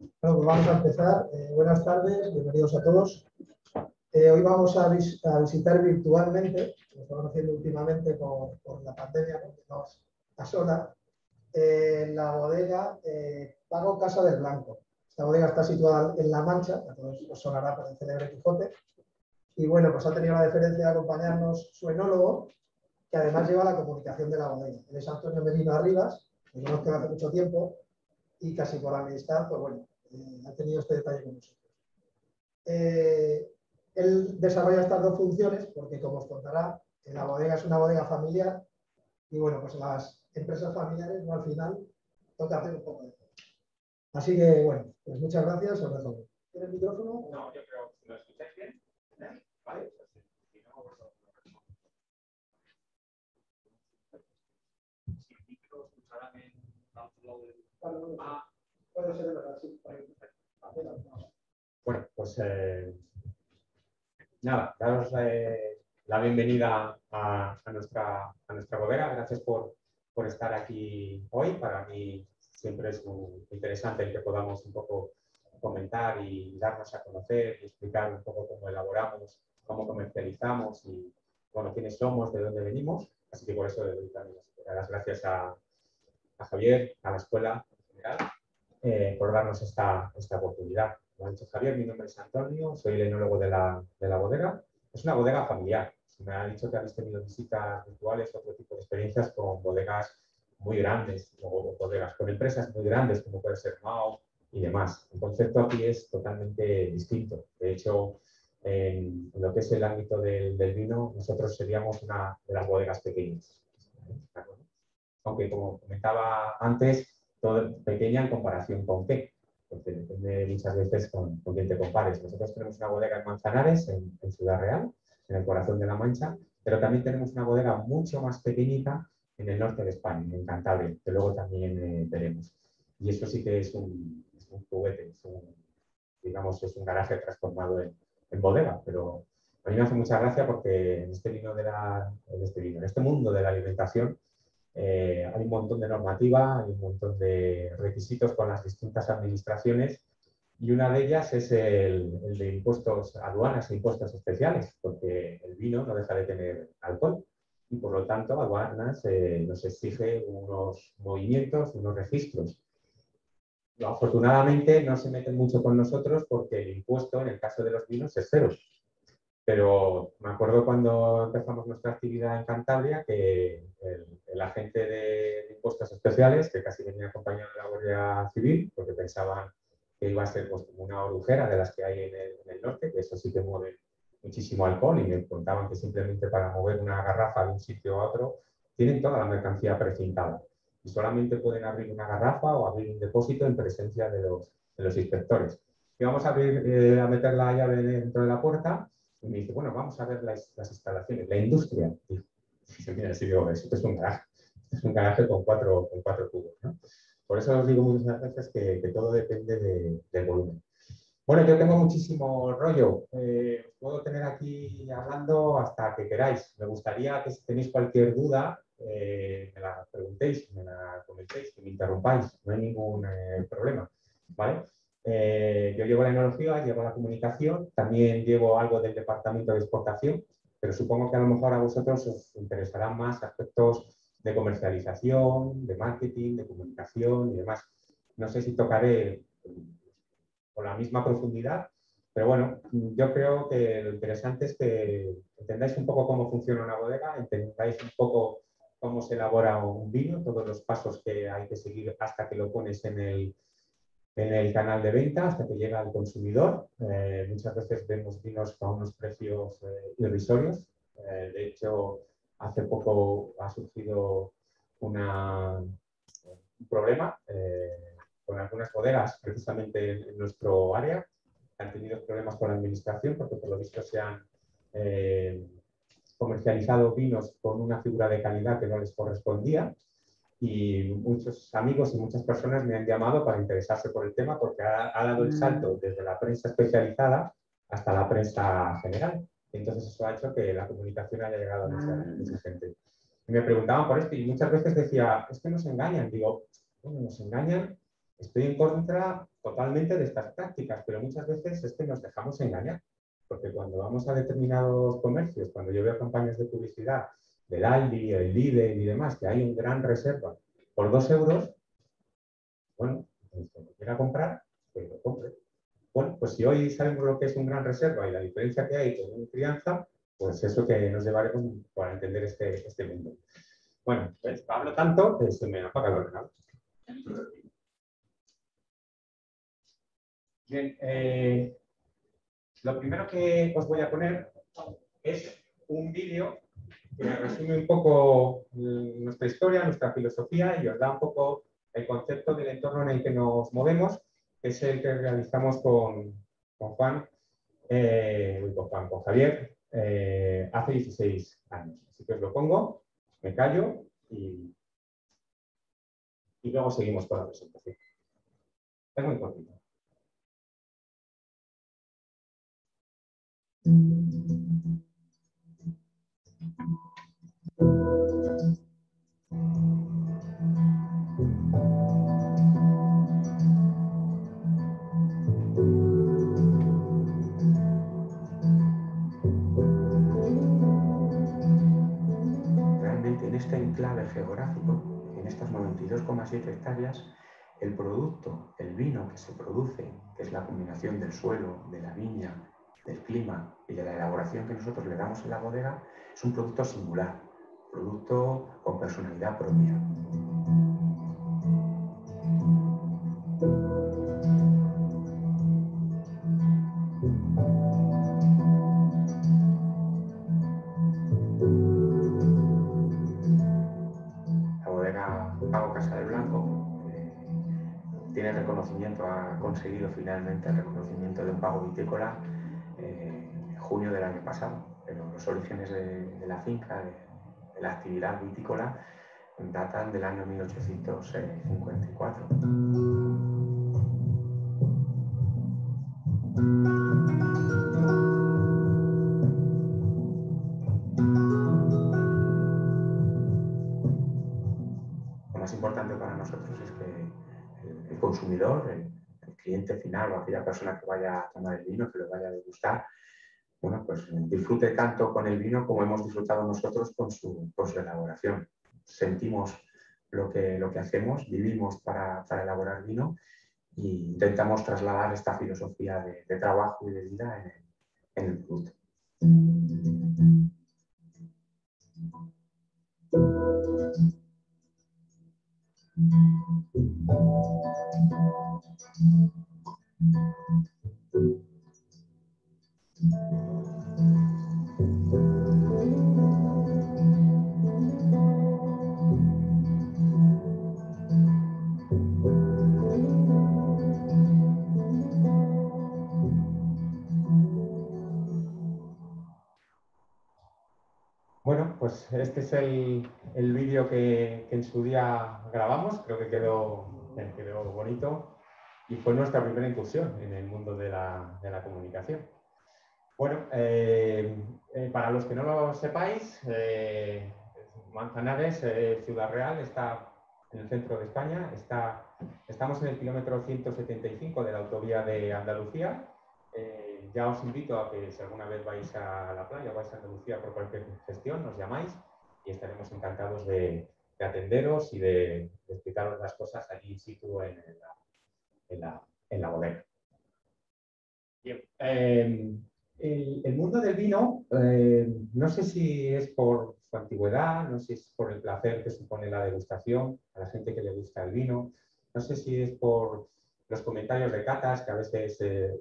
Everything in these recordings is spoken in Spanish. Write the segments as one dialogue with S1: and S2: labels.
S1: Bueno, pues vamos a empezar. Eh, buenas tardes, bienvenidos a todos. Eh, hoy vamos a, visitar virtualmente, lo estamos haciendo últimamente por, la pandemia, porque estamos a sola, eh, la bodega Pago Casa del Blanco. Esta bodega está situada en La Mancha, a todos os sonará por el célebre Quijote. Y bueno, pues ha tenido la deferencia de acompañarnos su enólogo, que además lleva la comunicación de la bodega. Él es Antonio Merino Arribas, que conozco hace mucho tiempo, y casi por amistad, pues bueno, eh, ha tenido este detalle con nosotros. Eh, él desarrolla estas dos funciones porque, como os contará, la bodega es una bodega familiar y, bueno, pues las empresas familiares, al final, toca hacer un poco de todo. Así que, bueno, pues muchas gracias. Os dejo. ¿Tienes micrófono?
S2: No, yo creo que lo escucháis bien. ¿Eh? ¿Vale? Si micro, en
S1: Ah,
S2: Bueno, pues eh, nada, daros eh, la bienvenida a, nuestra, a nuestra bodega. Gracias por, por estar aquí hoy. Para mí siempre es muy interesante el que podamos un poco comentar y darnos a conocer y explicar un poco cómo elaboramos, cómo comercializamos y bueno, quiénes somos, de dónde venimos. Así que por eso le doy también las gracias a, a Javier, a la escuela en general, eh, por darnos esta, esta oportunidad. Como ha dicho Javier, mi nombre es Antonio, soy el enólogo de la, de la bodega. Es una bodega familiar. me ha dicho que habéis tenido visitas virtuales, otro tipo de experiencias con bodegas muy grandes, o bodegas con empresas muy grandes, como puede ser Mao y demás. El concepto aquí es totalmente distinto. De hecho, en, lo que es el ámbito del, del, vino, nosotros seríamos una de las bodegas pequeñas aunque como comentaba antes, pequeña en comparación con qué, porque depende muchas veces con, con quién te compares. Nosotros tenemos una bodega en Manzanares, en, Ciudad Real, en el corazón de la Mancha, pero también tenemos una bodega mucho más pequeñita en el norte de España, en Cantabria, que luego también eh, veremos. Y eso sí que es un, juguete, es un, digamos, es un garaje transformado en, en, bodega, pero a mí me hace mucha gracia porque en este vino de la, en este vino, en este mundo de la alimentación, eh, hay un montón de normativa, hay un montón de requisitos con las distintas administraciones y una de ellas es el, de impuestos aduanas e impuestos especiales, porque el vino no deja de tener alcohol y por lo tanto aduanas eh, nos exige unos movimientos, unos registros. Afortunadamente no se meten mucho con nosotros porque el impuesto en el caso de los vinos es cero. Pero me acuerdo cuando empezamos nuestra actividad en Cantabria que el, agente de impuestos especiales, que casi venía acompañado de la Guardia Civil, porque pensaban que iba a ser pues, como una orujera de las que hay en el, norte, que eso sí que mueve muchísimo alcohol, y me contaban que simplemente para mover una garrafa de un sitio a otro tienen toda la mercancía precintada y solamente pueden abrir una garrafa o abrir un depósito en presencia de los, de los inspectores. Y vamos a, abrir, eh, a meter la llave dentro de la puerta y me dice, bueno, vamos a ver las, instalaciones, la industria. Y mira, sí, digo, esto es un garaje, es un garaje con cuatro, con cuatro cubos. ¿no? Por eso os digo muchas veces que, que todo depende de, del volumen. Bueno, yo tengo muchísimo rollo. Eh, puedo tener aquí hablando hasta que queráis. Me gustaría que si tenéis cualquier duda, eh, me la preguntéis, me la comentéis, que me interrumpáis. No hay ningún eh, problema. ¿Vale? Eh, yo llevo la enología, llevo la comunicación, también llevo algo del departamento de exportación, pero supongo que a lo mejor a vosotros os interesarán más aspectos de comercialización, de marketing, de comunicación y demás. No sé si tocaré con la misma profundidad, pero bueno, yo creo que lo interesante es que entendáis un poco cómo funciona una bodega, entendáis un poco cómo se elabora un vino, todos los pasos que hay que seguir hasta que lo pones en el, en el canal de venta hasta que llega al consumidor. Eh, muchas veces vemos vinos con unos precios eh, irrisorios. Eh, de hecho, hace poco ha surgido una, un problema con algunas bodegas, precisamente en, nuestro área, han tenido problemas con la administración porque por lo visto se han comercializado vinos con una figura de calidad que no les correspondía y muchos amigos y muchas personas me han llamado para interesarse por el tema porque ha, dado el mm. salto desde la prensa especializada hasta la prensa general. Entonces eso ha hecho que la comunicación haya llegado a mucha, mm. gente. Y me preguntaban por esto y muchas veces decía, es que nos engañan. Digo, bueno, nos engañan Estoy en contra totalmente de estas prácticas, pero muchas veces es que nos dejamos engañar. Porque cuando vamos a determinados comercios, cuando yo veo campañas de publicidad del Aldi, el Lidl y demás, que hay un gran reserva por dos euros, bueno, pues quiera comprar, pues lo compre. Bueno, pues si hoy sabemos lo que es un gran reserva y la diferencia que hay con un crianza, pues eso que nos llevaremos para entender este, este mundo. Bueno, pues hablo tanto que se me apaga el ordenador. Bien, eh, lo primero que os voy a poner es un vídeo que resume un poco nuestra historia, nuestra filosofía y os da un poco el concepto del entorno en el que nos movemos, que es el que realizamos con, Juan, eh, con Juan, con Javier, eh, hace 16 años. Así que os lo pongo, me callo y, y luego seguimos con la presentación. Es muy cortito.
S3: Realmente en este enclave geográfico, en estas 92,7 hectáreas, el producto, el vino que se produce, que es la combinación del suelo, de la viña, del clima y de la elaboración que nosotros le damos en la bodega, es un producto singular, producto con personalidad propia. La bodega Pago Casa del Blanco tiene reconocimiento, ha conseguido finalmente el reconocimiento de un pago vitícola eh, en junio del año pasado, pero los orígenes de, de la finca, de, la actividad vitícola, datan del año 1854. Lo más importante para nosotros es que el, consumidor, el cliente final o aquella persona que vaya a tomar el vino, que lo vaya a degustar, bueno, pues disfrute tanto con el vino como hemos disfrutado nosotros con su, elaboración. Sentimos lo que, hacemos, vivimos para, elaborar vino e intentamos trasladar esta filosofía de, trabajo y de vida en en el producto.
S2: Bueno, pues este es el, el vídeo que, en su día grabamos, creo que quedó, que quedó bonito y fue nuestra primera incursión en el mundo de la comunicación. Bueno, eh, eh, para los que no lo sepáis, eh, Manzanares, Ciudad Real, está en el centro de España, estamos en el kilómetro 175 de la autovía de Andalucía. Ya os invito a que si alguna vez vais a la playa o vais a Andalucía por cualquier gestión, nos llamáis y estaremos encantados de, de atenderos y de, explicaros las cosas allí in en la, en la, en la bodega. Bien. El, el, mundo del vino, eh, no sé si es por su antigüedad, no sé si es por el placer que supone la degustación a la gente que le gusta el vino, no sé si es por los comentarios de catas que a veces eh,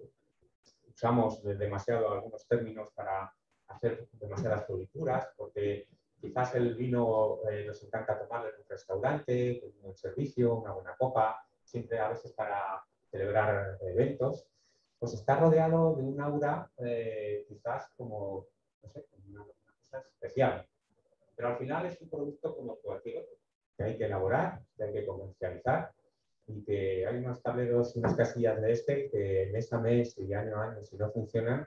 S2: usamos demasiado algunos términos para hacer demasiadas florituras, porque quizás el vino eh, nos encanta tomarlo en un restaurante, en un servicio, una buena copa, siempre a veces para celebrar eventos, pues está rodeado de un aura eh, quizás como, no sé, como una, cosa especial. Pero al final es un producto como cualquier otro, que hay que elaborar, que hay que comercializar y que hay unos tableros, unas casillas de este que mes a mes y año a año, si no funcionan,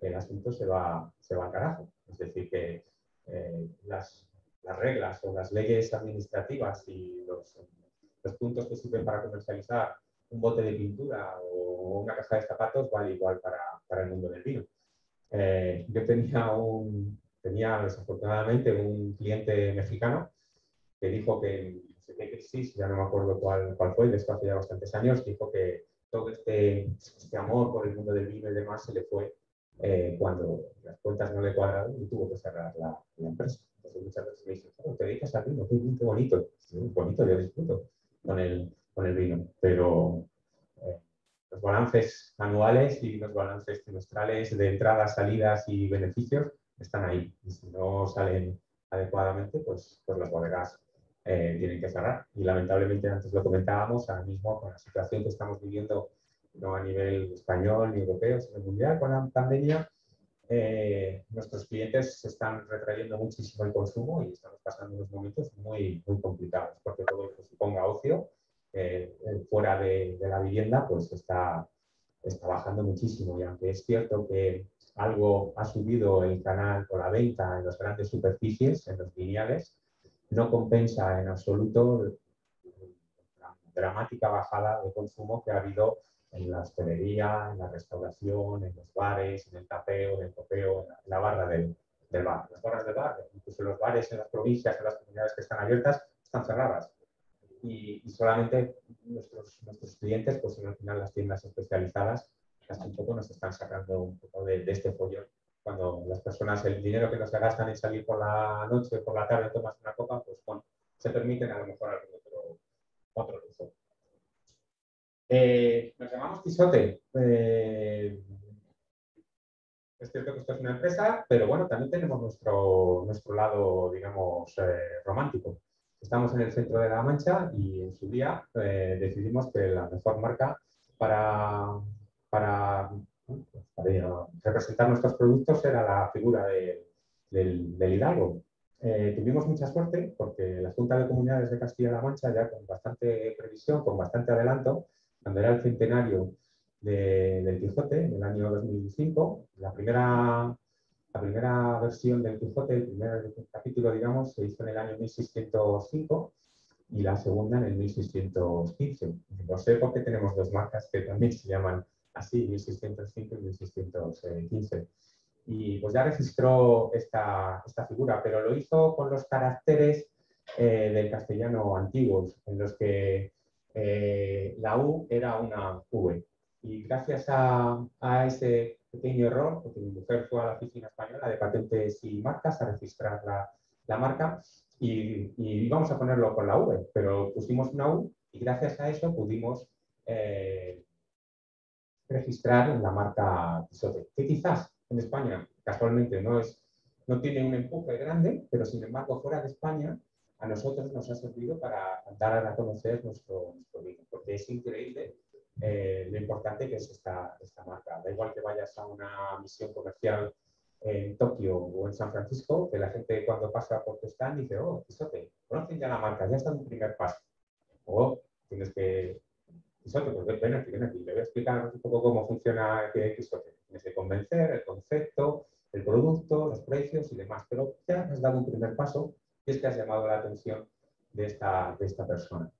S2: el asunto se va, se va al carajo. Es decir, que eh, las, las, reglas o las leyes administrativas y los, los puntos que sirven para comercializar bote de pintura o una caja de zapatos vale igual para, para el mundo del vino. Eh, yo tenía, un, tenía desafortunadamente un cliente mexicano que dijo que, no sé qué crisis, ya no me acuerdo cuál, cuál fue, después hace ya bastantes años, dijo que todo este, este amor por el mundo del vino y demás se le fue eh, cuando las cuentas no le cuadraron y tuvo que cerrar la, empresa. Entonces muchas veces me dicen, te dedicas al vino, qué, bonito, muy bonito, yo disfruto con el, con el vino, pero eh, los balances anuales y los balances trimestrales de entradas, salidas y beneficios están ahí. Y si no salen adecuadamente, pues, pues las bodegas eh, tienen que cerrar. Y lamentablemente, antes lo comentábamos, ahora mismo con la situación que estamos viviendo, no a nivel español ni europeo, sino mundial, con la pandemia, eh, nuestros clientes se están retrayendo muchísimo el consumo y estamos pasando unos momentos muy, muy complicados, porque todo lo que suponga ocio eh, fuera de, la vivienda, pues está, está bajando muchísimo. Y aunque es cierto que algo ha subido el canal por la venta en las grandes superficies, en los lineales, no compensa en absoluto la dramática bajada de consumo que ha habido en la hostelería, en la restauración, en los bares, en el tapeo, en el copeo, en la, barra del, bar. Las barras del bar, incluso los bares en las provincias, en las comunidades que están abiertas, están cerradas. Y, solamente nuestros, nuestros clientes, pues al final las tiendas especializadas, hasta un poco nos están sacando un poco de, este follón cuando las personas, el dinero que no se gastan en salir por la noche, por la tarde, tomas una copa, pues se permiten a lo mejor algún otro, otro uso. Eh, nos llamamos Quisote. Eh, es cierto que esto es una empresa, pero bueno, también tenemos nuestro, nuestro lado, digamos, eh, romántico. Estamos en el centro de La Mancha y en su día decidimos que la mejor marca para, para representar nuestros productos era la figura del, hidalgo. Eh, tuvimos mucha suerte porque la Junta de Comunidades de Castilla-La Mancha, ya con bastante previsión, con bastante adelanto, cuando era el centenario del Quijote, en el año 2005, la primera, la primera versión del Quijote, el primer capítulo, digamos, se hizo en el año 1605 y la segunda en el 1615. No sé por qué tenemos dos marcas que también se llaman así, 1605 y 1615. Y pues ya registró esta, esta figura, pero lo hizo con los caracteres eh, del castellano antiguos, en los que eh, la U era una V. Y gracias a, a, ese pequeño error, porque mi mujer fue a la oficina española de patentes y marcas a registrar la, marca, y, y, íbamos a ponerlo con la V, pero pusimos una U y gracias a eso pudimos eh, registrar la marca Quisote, que quizás en España casualmente no, es, no tiene un empuje grande, pero sin embargo fuera de España a nosotros nos ha servido para dar a conocer nuestro, nuestro vino, porque es increíble eh, lo importante que es esta, marca. Da igual que vayas a una misión comercial en Tokio o en San Francisco, que la gente cuando pasa por tu stand dice, oh, Quisote, conocen ya la marca, ya está en un primer paso. O tienes que pues ven aquí, ven aquí, le voy a explicar un poco cómo funciona Quijote. Tienes que convencer el concepto, el producto, los precios y demás, pero ya has dado un primer paso y es que has llamado la atención de esta, de esta persona.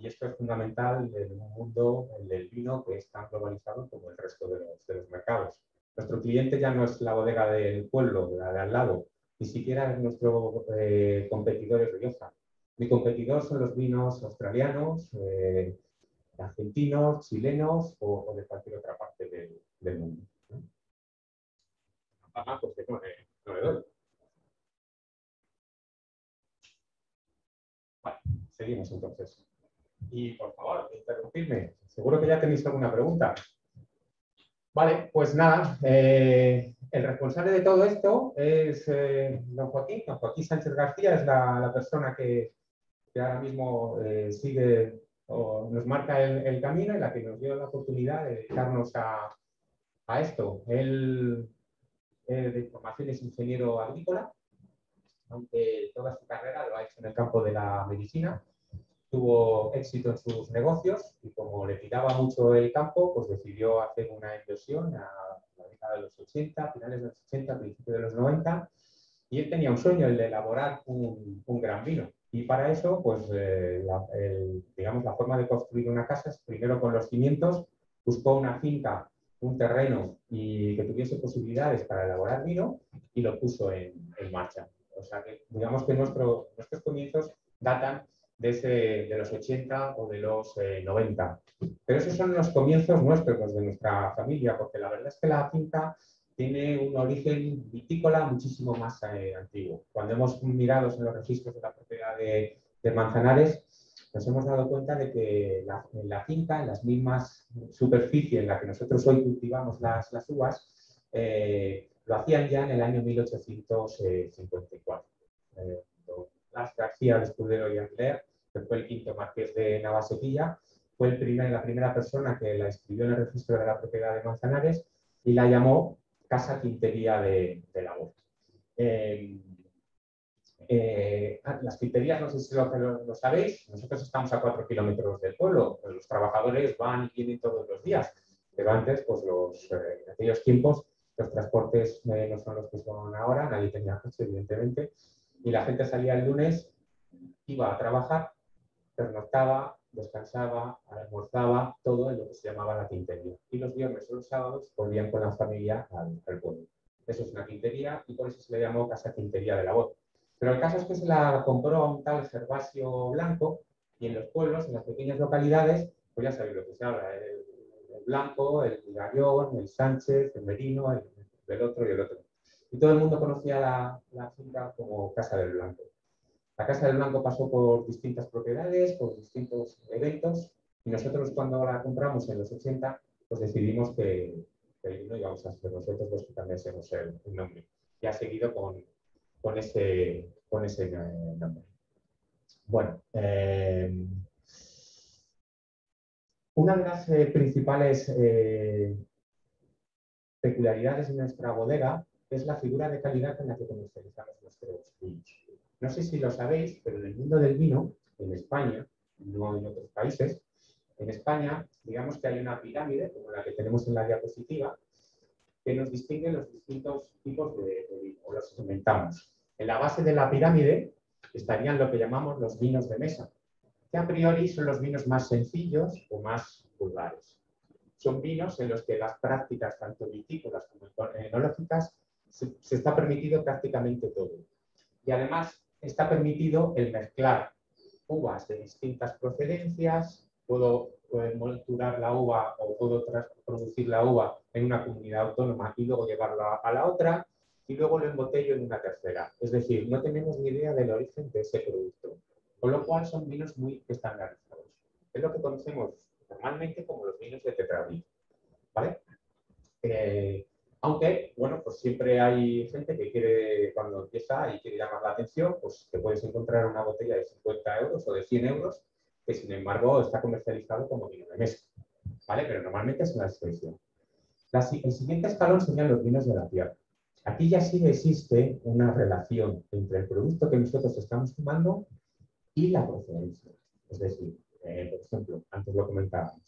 S2: Y esto es fundamental en un mundo, el del vino, que es tan globalizado como el resto de los, mercados. Nuestro cliente ya no es la bodega del pueblo, la de al lado, ni siquiera es nuestro eh, competidor es Rioja. Mi competidor son los vinos australianos, eh, argentinos, chilenos o, de cualquier otra parte del, mundo. Ah, pues que no, le seguimos entonces. Y por favor, interrumpidme. Seguro que ya tenéis alguna pregunta. Vale, pues nada, eh, el responsable de todo esto es eh, don Joaquín. Don Joaquín Sánchez García es la, persona que, que ahora mismo eh, sigue nos marca el, camino y la que nos dio la oportunidad de dedicarnos a, a esto. Él de formación es ingeniero agrícola, aunque toda su carrera lo ha hecho en el campo de la medicina. Tuvo éxito en sus negocios y como le tiraba mucho el campo, pues decidió hacer una inversión a la década de los 80, finales de los 80, principios de los 90. Y él tenía un sueño, el de elaborar un, un gran vino Y para eso, pues, eh, la, digamos, la forma de construir una casa es primero con los cimientos, buscó una finca, un terreno y que tuviese posibilidades para elaborar vino y lo puso en, marcha. O sea que, digamos que nuestro, nuestros comienzos datan de, de, los 80 o de los 90. Eh, Pero esos son los comienzos nuestros, los de nuestra familia, porque la verdad es que la finca tiene un origen vitícola muchísimo más eh, antiguo. Cuando hemos mirado en los registros de la propiedad de, Manzanares, nos hemos dado cuenta de que la, en la finca, en las mismas superficies en la que nosotros hoy cultivamos las, uvas, eh, lo hacían ya en el año 1854. Eh, las García de Escudero y Angler, que fue el quinto marqués de Navasequilla, fue el primer, la primera persona que la escribió en el registro de la propiedad de Manzanares y la llamó Casa Quintería de, la voz. Eh, eh, las quinterías, no sé si lo, sabéis, nosotros estamos a cuatro kilómetros del pueblo, los trabajadores van y vienen todos los días, pero antes, pues los, eh, en aquellos tiempos, los transportes no son los que son ahora, nadie tenía coche, evidentemente, y la gente salía el lunes, iba a trabajar, pernoctaba, descansaba, almorzaba, todo en lo que se llamaba la quintería. Y los viernes o los sábados volvían con la familia al, pueblo. Eso es una quintería y por eso se le llamó Casa Quintería de la Voz. Pero el caso es que se la compró a un tal Gervasio Blanco y en los pueblos, en las pequeñas localidades, pues ya sabéis lo que se habla, el, Blanco, el Gallón, el Sánchez, el Merino, el, otro y el otro. Y todo el mundo conocía la, la como Casa del Blanco. La Casa del Blanco pasó por distintas propiedades, por distintos eventos, y nosotros cuando la compramos en los 80, pues decidimos que, no íbamos a ser nosotros los que cambiásemos el, el nombre. Y ha seguido con, ese, eh, nombre. Bueno, eh, una de las eh, principales peculiaridades de nuestra bodega es la figura de calidad con la que comercializamos nuestros vinos. No sé si lo sabéis, pero en el mundo del vino, en España, no en otros países, en España, digamos que hay una pirámide, como la que tenemos en la diapositiva, que nos distingue los distintos tipos de, vino, o los inventamos. En la base de la pirámide estarían lo que llamamos los vinos de mesa, que a priori son los vinos más sencillos o más vulgares. Son vinos en los que las prácticas, tanto vitícolas como enológicas, se, se está permitido prácticamente todo. Y además está permitido el mezclar uvas de distintas procedencias, puedo, molturar la uva o puedo producir la uva en una comunidad autónoma y luego llevarla a la otra y luego lo embotello en una tercera. Es decir, no tenemos ni idea del origen de ese producto, con lo cual son vinos muy estandarizados. Es lo que conocemos normalmente como los vinos de tetrabric. ¿vale? Eh, aunque, bueno, pues siempre hay gente que quiere, cuando empieza y quiere llamar la atención, pues te puedes encontrar una botella de 50 euros o de 100 euros, que sin embargo está comercializado como vino de mesa. ¿Vale? Pero normalmente es una expresión. el siguiente escalón serían los vinos de la tierra. Aquí ya sí existe una relación entre el producto que nosotros estamos tomando y la procedencia. Es decir, eh, por ejemplo, antes lo comentábamos,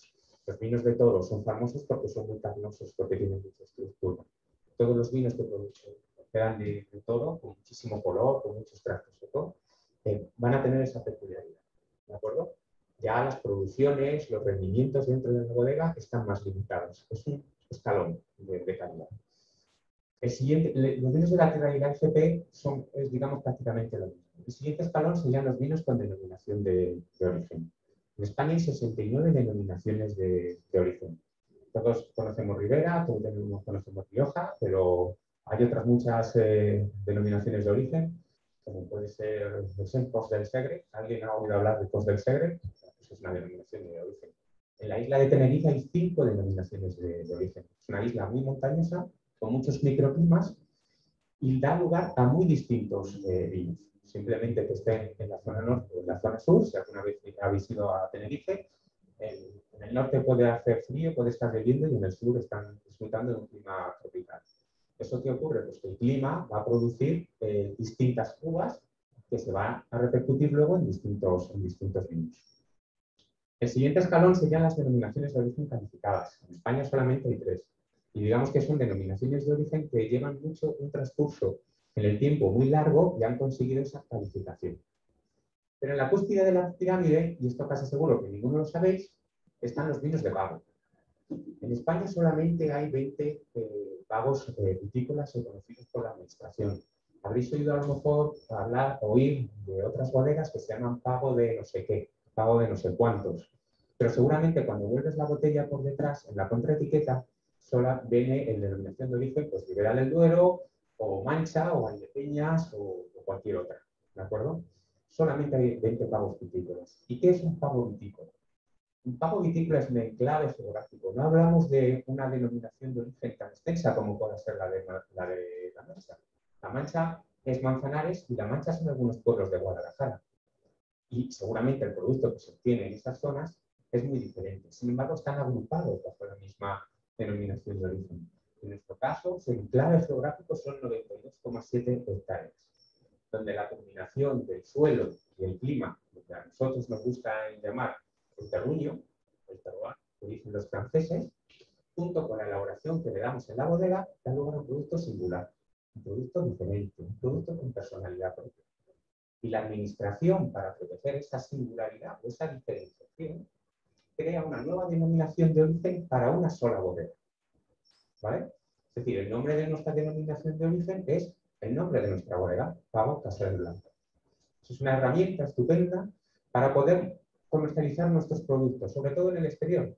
S2: los vinos de toro son famosos porque son muy carnosos, porque tienen mucha estructura. Todos los vinos que quedan de, toro, con muchísimo color, con muchos trastos de eh, van a tener esa peculiaridad. ¿De acuerdo? Ya las producciones, los rendimientos dentro de la bodega están más limitados. Es un escalón de, calidad. El siguiente, los vinos de la tierra y la FP son, digamos, prácticamente lo mismo. El siguiente escalón serían los vinos con denominación de origen. En España hay 69 denominaciones de, origen. Todos conocemos Ribera, todos conocemos Rioja, pero hay otras muchas eh, denominaciones de origen, como puede ser el Cos del Segre. ¿Alguien ha oído hablar de Cos del Segre? Pues es una denominación de origen. En la isla de Tenerife hay cinco denominaciones de, origen. Es una isla muy montañosa, con muchos microclimas, y da lugar a muy distintos eh, vinos simplemente que estén en la zona norte o en la zona sur, si alguna vez habéis ido a Tenerife, en, el norte puede hacer frío, puede estar lloviendo y en el sur están disfrutando de un clima tropical. ¿Eso qué ocurre? Pues que el clima va a producir eh, distintas uvas que se van a repercutir luego en distintos, en distintos vinos. El siguiente escalón serían las denominaciones de origen calificadas. En España solamente hay tres. Y digamos que son denominaciones de origen que llevan mucho un transcurso en el tiempo muy largo ya han conseguido esa calificación. Pero en la cúspide de la pirámide, y esto casi seguro que ninguno lo sabéis, están los vinos de pago. En España solamente hay 20 eh, eh, vitícolas reconocidos por la administración. Habréis oído a lo mejor hablar, oír de otras bodegas que se llaman pago de no sé qué, pago de no sé cuántos. Pero seguramente cuando vuelves la botella por detrás, en la contraetiqueta, solo viene en denominación de origen, pues Liberal del Duero, o Mancha, o Valdepeñas, o, o cualquier otra. ¿De acuerdo? solamente hay 20 pagos vitícolas. ¿Y qué es un pago vitícola? Un pago vitícola es un enclave geográfico. No hablamos de una denominación de origen tan extensa como puede ser la de la, de la Mancha. La Mancha es Manzanares y la Mancha son algunos pueblos de Guadalajara. Y seguramente el producto que se obtiene en esas zonas es muy diferente. Sin embargo, están agrupados bajo la misma denominación de origen. En nuestro caso, su enclave geográfico son 92,7 hectáreas donde la combinación del suelo y el clima, lo que a nosotros nos gusta llamar el terruño, el terroir, que dicen los franceses, junto con la elaboración que le damos en la bodega, da lugar a un producto singular, un producto diferente, un producto con personalidad propia. Y la administración, para proteger esa singularidad o esa diferenciación, crea una nueva denominación de origen para una sola bodega. Es decir, el nombre de nuestra denominación de origen es el nombre de nuestra bodega, Pavo Casa del Blanco. Es una herramienta estupenda para poder comercializar nuestros productos, sobre todo en el exterior.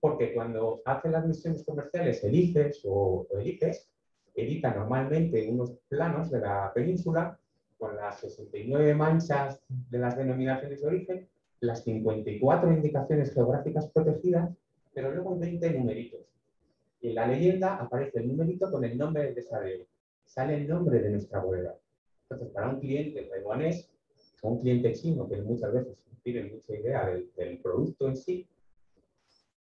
S2: Porque cuando hace las misiones comerciales el ICES o, el ICES, edita normalmente unos planos de la península con las 69 manchas de las denominaciones de origen, las 54 indicaciones geográficas protegidas, pero luego 20 numeritos. Y en la leyenda aparece el numerito con el nombre del desarrollo sale el nombre de nuestra bodega. Entonces, para un cliente taiwanés o un cliente chino que muchas veces tienen mucha idea del, producto en sí,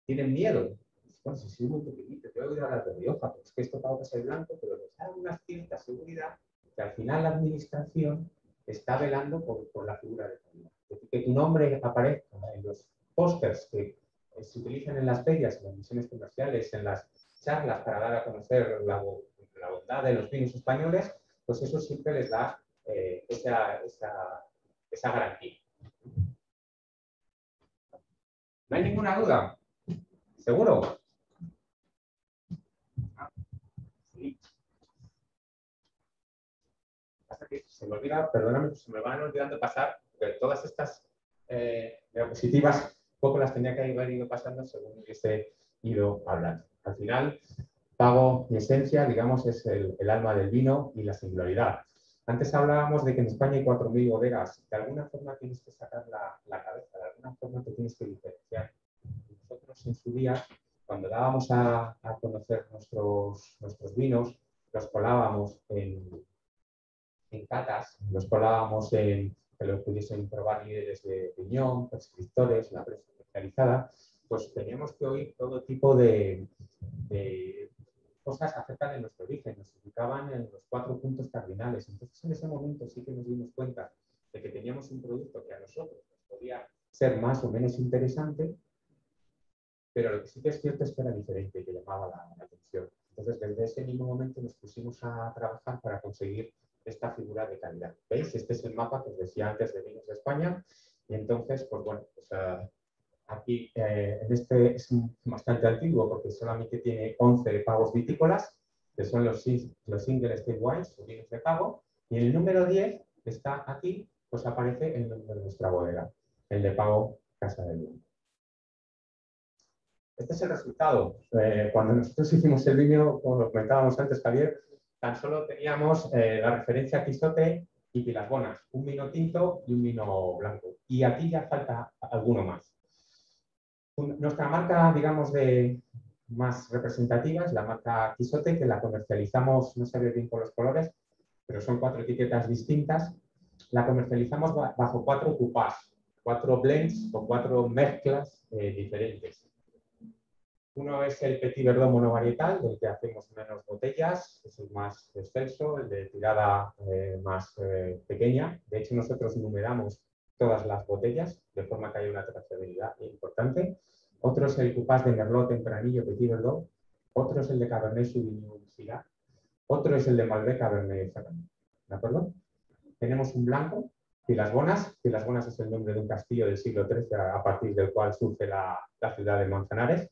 S2: tienen miedo. Bueno, si soy muy pequeñito, tengo que ir a la de Rioja, porque es que esto pago que ser blanco, pero les da una cierta seguridad que al final la administración está velando por, por la figura de decir, que tu nombre aparezca en los pósters que se utilizan en las ferias, en las misiones comerciales, en las charlas para dar a conocer la, bondad de los vinos españoles, pues eso siempre les da eh, esa, garantía. ¿No hay ninguna duda? ¿Seguro? Que se me olvida, perdóname, se me van olvidando pasar, todas estas eh, diapositivas poco las tenía que haber ido pasando según hubiese ido hablando. Al final, Pago, en esencia, digamos, es el, alma del vino y la singularidad. Antes hablábamos de que en España hay 4.000 bodegas. De alguna forma tienes que sacar la, cabeza, de alguna forma te tienes que diferenciar. Nosotros en su día, cuando dábamos a, conocer nuestros, nuestros vinos, los colábamos en, en catas, los colábamos en que lo pudiesen probar líderes de piñón, prescriptores, la prensa especializada, pues teníamos que oír todo tipo de, cosas acerca de nuestro origen, nos ubicaban en los cuatro puntos cardinales. Entonces, en ese momento sí que nos dimos cuenta de que teníamos un producto que a nosotros nos podía ser más o menos interesante, pero lo que sí que es cierto es que era diferente y que llamaba la, atención. Entonces, desde ese mismo momento nos pusimos a trabajar para conseguir esta figura de calidad. ¿Veis? Este es el mapa que os decía antes de Vinos de España. Y entonces, pues bueno, pues, uh, Aquí, eh, en este es bastante antiguo porque solamente tiene 11 pagos vitícolas, que son los, los single state wines, o vinos de pago, y el número 10 está aquí, pues aparece el nombre de nuestra bodega, el de pago Casa del Vino. Este es el resultado. Eh, cuando nosotros hicimos el vídeo, como lo comentábamos antes, Javier, tan solo teníamos eh, la referencia a y Pilasbonas, un vino tinto y un vino blanco. Y aquí ya falta alguno más. Nuestra marca, digamos, de más representativa es la marca Quisote, que la comercializamos, no sé bien por los colores, pero son cuatro etiquetas distintas. La comercializamos bajo cuatro cupás, cuatro blends o cuatro mezclas eh, diferentes. Uno es el Petit Verdot monovarietal, del que hacemos menos botellas, es el más extenso, el de tirada eh, más eh, pequeña. De hecho, nosotros numeramos todas las botellas, de forma que haya una trazabilidad importante. Otro es el Cupás de Merlot Tempranillo Petit Verdot. Otro es el de Cabernet Sauvignon Otro es el de Malbec Cabernet Sauvignon. ¿De acuerdo? Tenemos un blanco, Pilas Bonas. Pilas Bonas es el nombre de un castillo del siglo XIII a partir del cual surge la, ciudad de Manzanares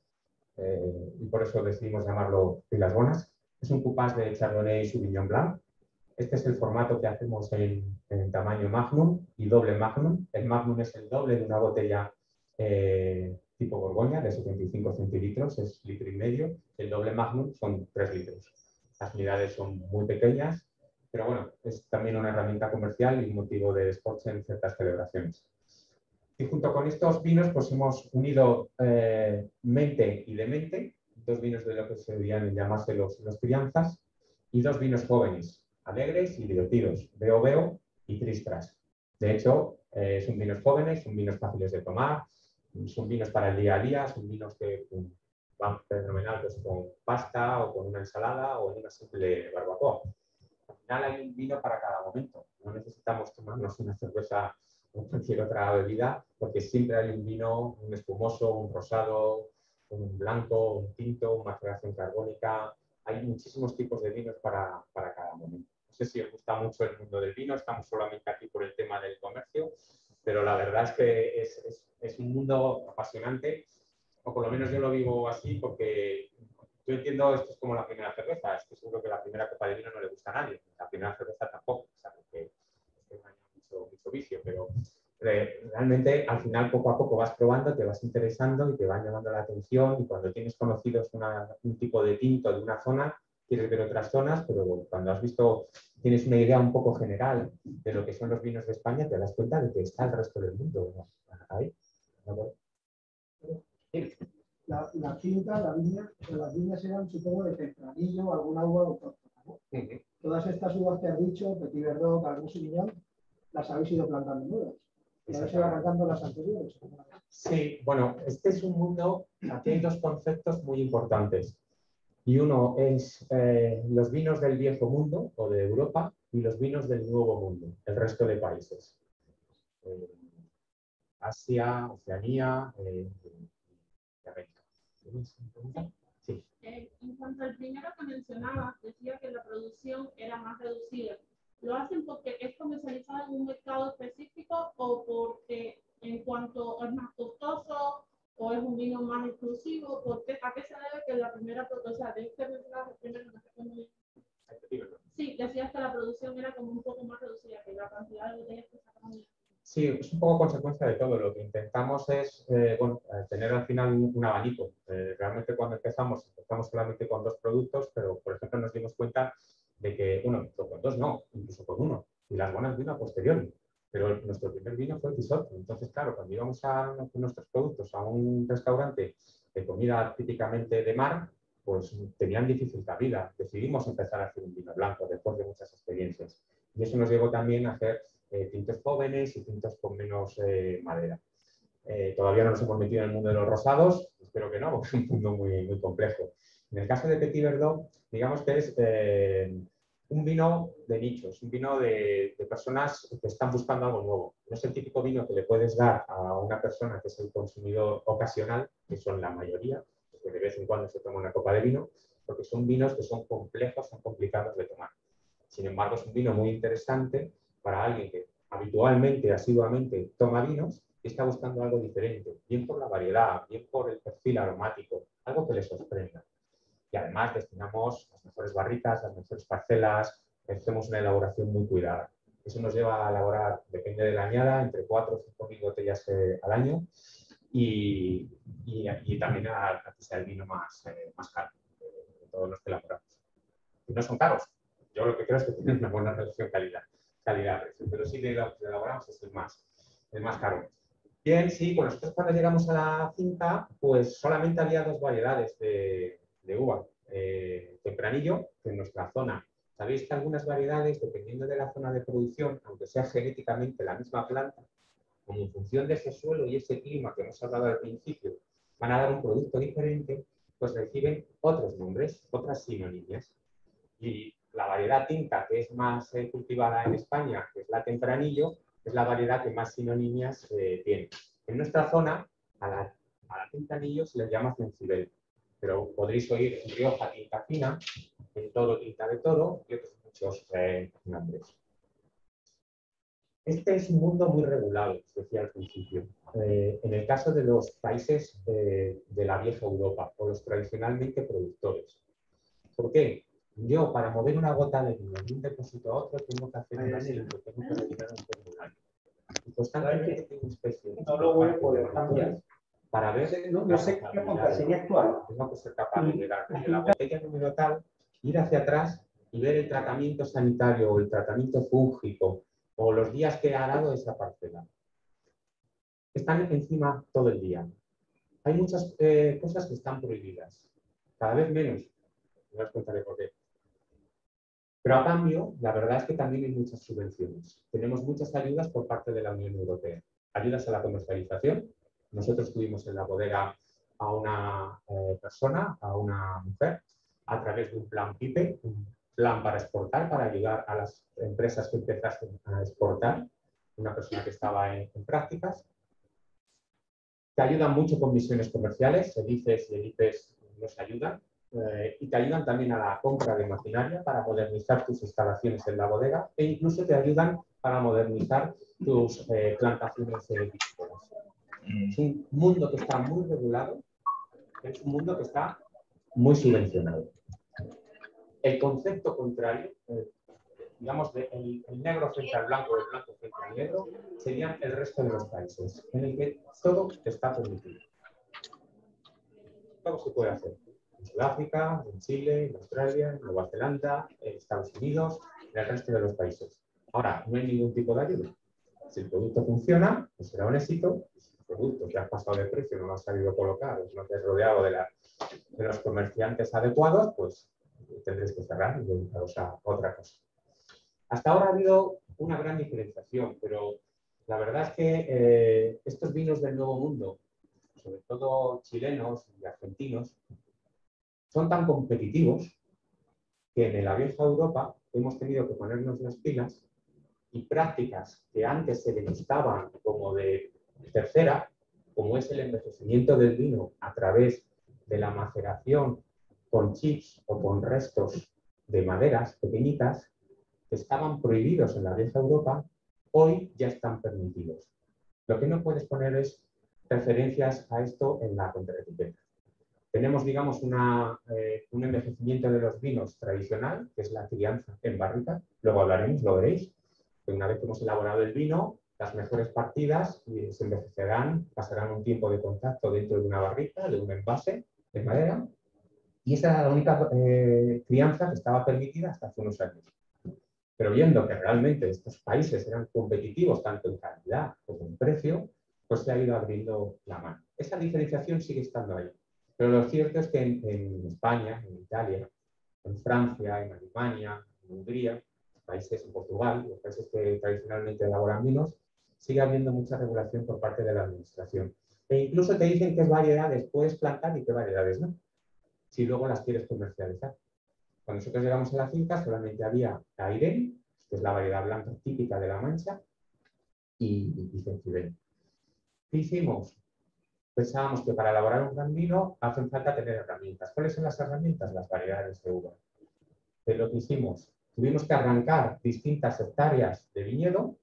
S2: eh, y por eso decidimos llamarlo Pilas Bonas. Es un cupás de Chardonnay y Sauvignon Blanc. Este es el formato que hacemos en, tamaño Magnum y doble Magnum. El Magnum es el doble de una botella eh, tipo Borgoña de 75 centilitros, es litro y medio. El doble Magnum son 3 litros. Las unidades son muy pequeñas, pero bueno, es también una herramienta comercial y motivo de sports en ciertas celebraciones. Y junto con estos vinos, pues hemos unido eh, mente y demente, dos vinos de lo que se deberían llamarse los, los crianzas, y dos vinos jóvenes, alegres y divertidos, Veo Veo y Tristras. De hecho, eh, son vinos jóvenes, son vinos fáciles de tomar, son vinos para el día a día, son vinos que mm, van fenomenal pues, con pasta o con una ensalada o en una simple barbacoa. Al final hay un vino para cada momento. No necesitamos tomarnos una cerveza o cualquier otra bebida porque siempre hay un vino, un espumoso, un rosado, un blanco, un tinto, una maceración carbónica. Hay muchísimos tipos de vinos para, para cada momento. No sé si os gusta mucho el mundo del vino, estamos solamente aquí por el tema del comercio, pero la verdad es que es, es, un mundo apasionante o por lo menos yo lo vivo así porque yo entiendo esto es como la primera cerveza, es que seguro que la primera copa de vino no le gusta a nadie, la primera cerveza tampoco, o sea, porque es mucho, mucho vicio, pero realmente al final poco a poco vas probando, te vas interesando y te van llamando la atención y cuando tienes conocidos un tipo de tinto de una zona, quieres ver otras zonas, pero cuando has visto, tienes una idea un poco general de lo que son los vinos de España, te das cuenta de que está el resto del mundo. Ahí.
S1: La, la finca, la viña, las viñas eran, supongo, de tempranillo alguna uva autóctona. ¿no? Todas estas uvas que has dicho, Petit Verdot, Calvón Sauvignon, las habéis ido plantando nuevas. Y habéis ido arrancando las anteriores.
S2: Sí, bueno, este es un mundo, aquí hay dos conceptos muy importantes. Y uno es eh, los vinos del viejo mundo o de Europa y los vinos del nuevo mundo, el resto de países. Eh, Asia, Oceanía, eh,
S4: Sí. Eh, en cuanto al primero que mencionabas, decía que la producción era más reducida. ¿Lo hacen porque es comercializado en un mercado específico o porque en cuanto es más costoso o es un vino más exclusivo? Porque, ¿A qué se debe que la primera, o sea, de este primero no Sí, decías que la producción era como un poco más reducida, que la cantidad de botellas que sacaban
S2: Sí, es un poco consecuencia de todo. Lo que intentamos es eh, eh, tener al final un, abanico. Eh, realmente cuando empezamos, empezamos solamente con dos productos, pero por ejemplo nos dimos cuenta de que, bueno, con dos no, incluso con uno. Y las buenas vino a posteriori. Pero nuestro primer vino fue Quixote. Entonces, claro, cuando íbamos a nuestros productos a un restaurante de comida típicamente de mar, pues tenían difícil cabida. Decidimos empezar a hacer un vino blanco después de muchas experiencias. Y eso nos llevó también a hacer eh, tintos jóvenes y tintos con menos eh, madera. Eh, todavía no nos hemos metido en el mundo de los rosados, espero que no, porque es un mundo muy, muy complejo. En el caso de Petit Verdot, digamos que es un vino de nichos, un vino de, personas que están buscando algo nuevo. No es el típico vino que le puedes dar a una persona que es el consumidor ocasional, que son la mayoría, que de vez en cuando se toma una copa de vino, porque son vinos que son complejos, son complicados de tomar. Sin embargo, es un vino muy interesante para alguien que habitualmente, asiduamente toma vinos y está buscando algo diferente, bien por la variedad, bien por el perfil aromático, algo que le sorprenda. Y además destinamos las mejores barricas, las mejores parcelas, hacemos una elaboración muy cuidada. Eso nos lleva a elaborar, depende de la añada, entre 4 o 5 mil botellas eh, al año y, y, también a, que sea el vino más, eh, más caro de, todos los que elaboramos. Y no son caros. Yo lo que creo es que tienen una buena relación calidad calidad-precio, pero sí de lo que elaboramos es el más, el más caro. Bien, sí, pues nosotros cuando llegamos a la finca, pues solamente había dos variedades de, de uva. Eh, tempranillo, que en nuestra zona. Sabéis que algunas variedades, dependiendo de la zona de producción, aunque sea genéticamente la misma planta, como en función de ese suelo y ese clima que hemos hablado al principio, van a dar un producto diferente, pues reciben otros nombres, otras sinonimias. Y la variedad tinta que es más eh, cultivada en España, que es la tempranillo, es la variedad que más sinonimias eh, tiene. En nuestra zona, a la, a tempranillo se le llama cencibel, pero podréis oír Rioja tinta fina, en todo tinta de todo y otros muchos eh, nombres. Este es un mundo muy regulado, decía al principio. Eh, en el caso de los países de la vieja Europa o los tradicionalmente productores. ¿Por qué? Yo, para mover una gota de vino de un depósito a otro, tengo que hacer un asiento, tengo que rellenar un formulario. Y constantemente tengo especies. No lo voy a poder cambiar para ver.
S5: No, sé qué sería actual.
S2: Tengo que ser capaz de llegar desde la botella número tal, ir hacia atrás y ver el tratamiento sanitario o el tratamiento fúngico o los días que ha dado esa parcela. Están encima todo el día. Hay muchas eh, cosas que están prohibidas, cada vez menos. No os contaré por qué. Pero a cambio, la verdad es que también hay muchas subvenciones. Tenemos muchas ayudas por parte de la Unión Europea. Ayudas a la comercialización. Nosotros tuvimos en la bodega a una eh, persona, a una mujer, a través de un plan PIPE, un plan para exportar, para ayudar a las empresas que empezasen a exportar, una persona que estaba en, prácticas. Te ayudan mucho con misiones comerciales, EDICES y EDIPES nos ayudan, eh, y te ayudan también a la compra de maquinaria para modernizar tus instalaciones en la bodega e incluso te ayudan para modernizar tus eh, plantaciones de mm. Es un mundo que está muy regulado, es un mundo que está muy subvencionado. El concepto contrario, eh, digamos, de el, negro frente al blanco, el blanco frente al negro, serían el resto de los países, en el que todo está permitido. Todo se puede hacer. En Sudáfrica, en Chile, en Australia, en Nueva Zelanda, en Estados Unidos, en el resto de los países. Ahora, no hay ningún tipo de ayuda. Si el producto funciona, pues será un éxito. Si el producto que has pasado de precio no lo has sabido colocar, no te has rodeado de, de los comerciantes adecuados, pues tendréis que cerrar y dedicaros a otra cosa. Hasta ahora ha habido una gran diferenciación, pero la verdad es que eh, estos vinos del Nuevo Mundo, sobre todo chilenos y argentinos, son tan competitivos que en la vieja Europa hemos tenido que ponernos las pilas y prácticas que antes se denostaban como de tercera, como es el envejecimiento del vino a través de la maceración con chips o con restos de maderas pequeñitas que estaban prohibidos en la vieja Europa, hoy ya están permitidos. Lo que no puedes poner es referencias a esto en la contraetiqueta. Tenemos, digamos, eh, un envejecimiento de los vinos tradicional, que es la crianza en barrica. Luego hablaremos, lo veréis. Una vez que hemos elaborado el vino, las mejores partidas se envejecerán, pasarán un tiempo de contacto dentro de una barrica, de un envase de madera, y esa era la única eh, crianza que estaba permitida hasta hace unos años. Pero viendo que realmente estos países eran competitivos tanto en calidad como en precio, pues se ha ido abriendo la mano. Esa diferenciación sigue estando ahí. Pero lo cierto es que en, España, en Italia, en Francia, en Alemania, en Hungría, países en Portugal, los países que tradicionalmente elaboran vinos, sigue habiendo mucha regulación por parte de la administración. E incluso te dicen qué variedades puedes plantar y qué variedades no si luego las quieres comercializar. Cuando nosotros llegamos a la finca solamente había aire, que es la variedad blanca típica de La Mancha, y, y ¿Qué hicimos? Pensábamos que para elaborar un gran vino hacen falta tener herramientas. ¿Cuáles son las herramientas? Las variedades de uva. Pero lo que hicimos, tuvimos que arrancar distintas hectáreas de viñedo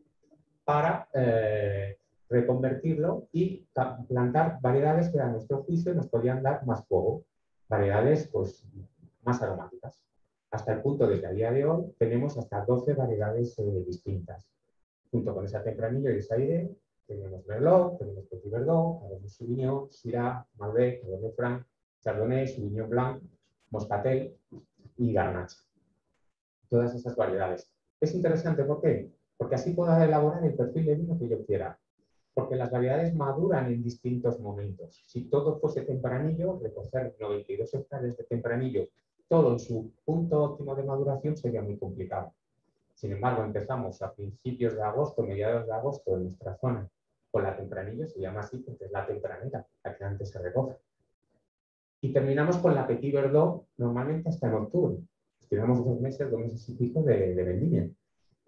S2: para eh, reconvertirlo y plantar variedades que a nuestro juicio nos podían dar más fuego variedades pues, más aromáticas, hasta el punto de que a día de hoy tenemos hasta 12 variedades eh, distintas. Junto con esa tempranillo y esa aire, tenemos Merlot, tenemos Petit Verdot, tenemos Sauvignon, Syrah, Malbec, Cabernet Franc, Chardonnay, Sauvignon Blanc, Moscatel y Garnacha. Todas esas variedades. Es interesante, ¿por qué? Porque así puedo elaborar el perfil de vino que yo quiera porque las variedades maduran en distintos momentos. Si todo fuese tempranillo, recoger 92 hectáreas de tempranillo, todo en su punto óptimo de maduración sería muy complicado. Sin embargo, empezamos a principios de agosto, mediados de agosto en nuestra zona con la tempranillo, se llama así porque es la tempranera, la que antes se recoge. Y terminamos con la Petit Verdot normalmente hasta en octubre. Tenemos dos meses, dos meses y pico de, de vendimia.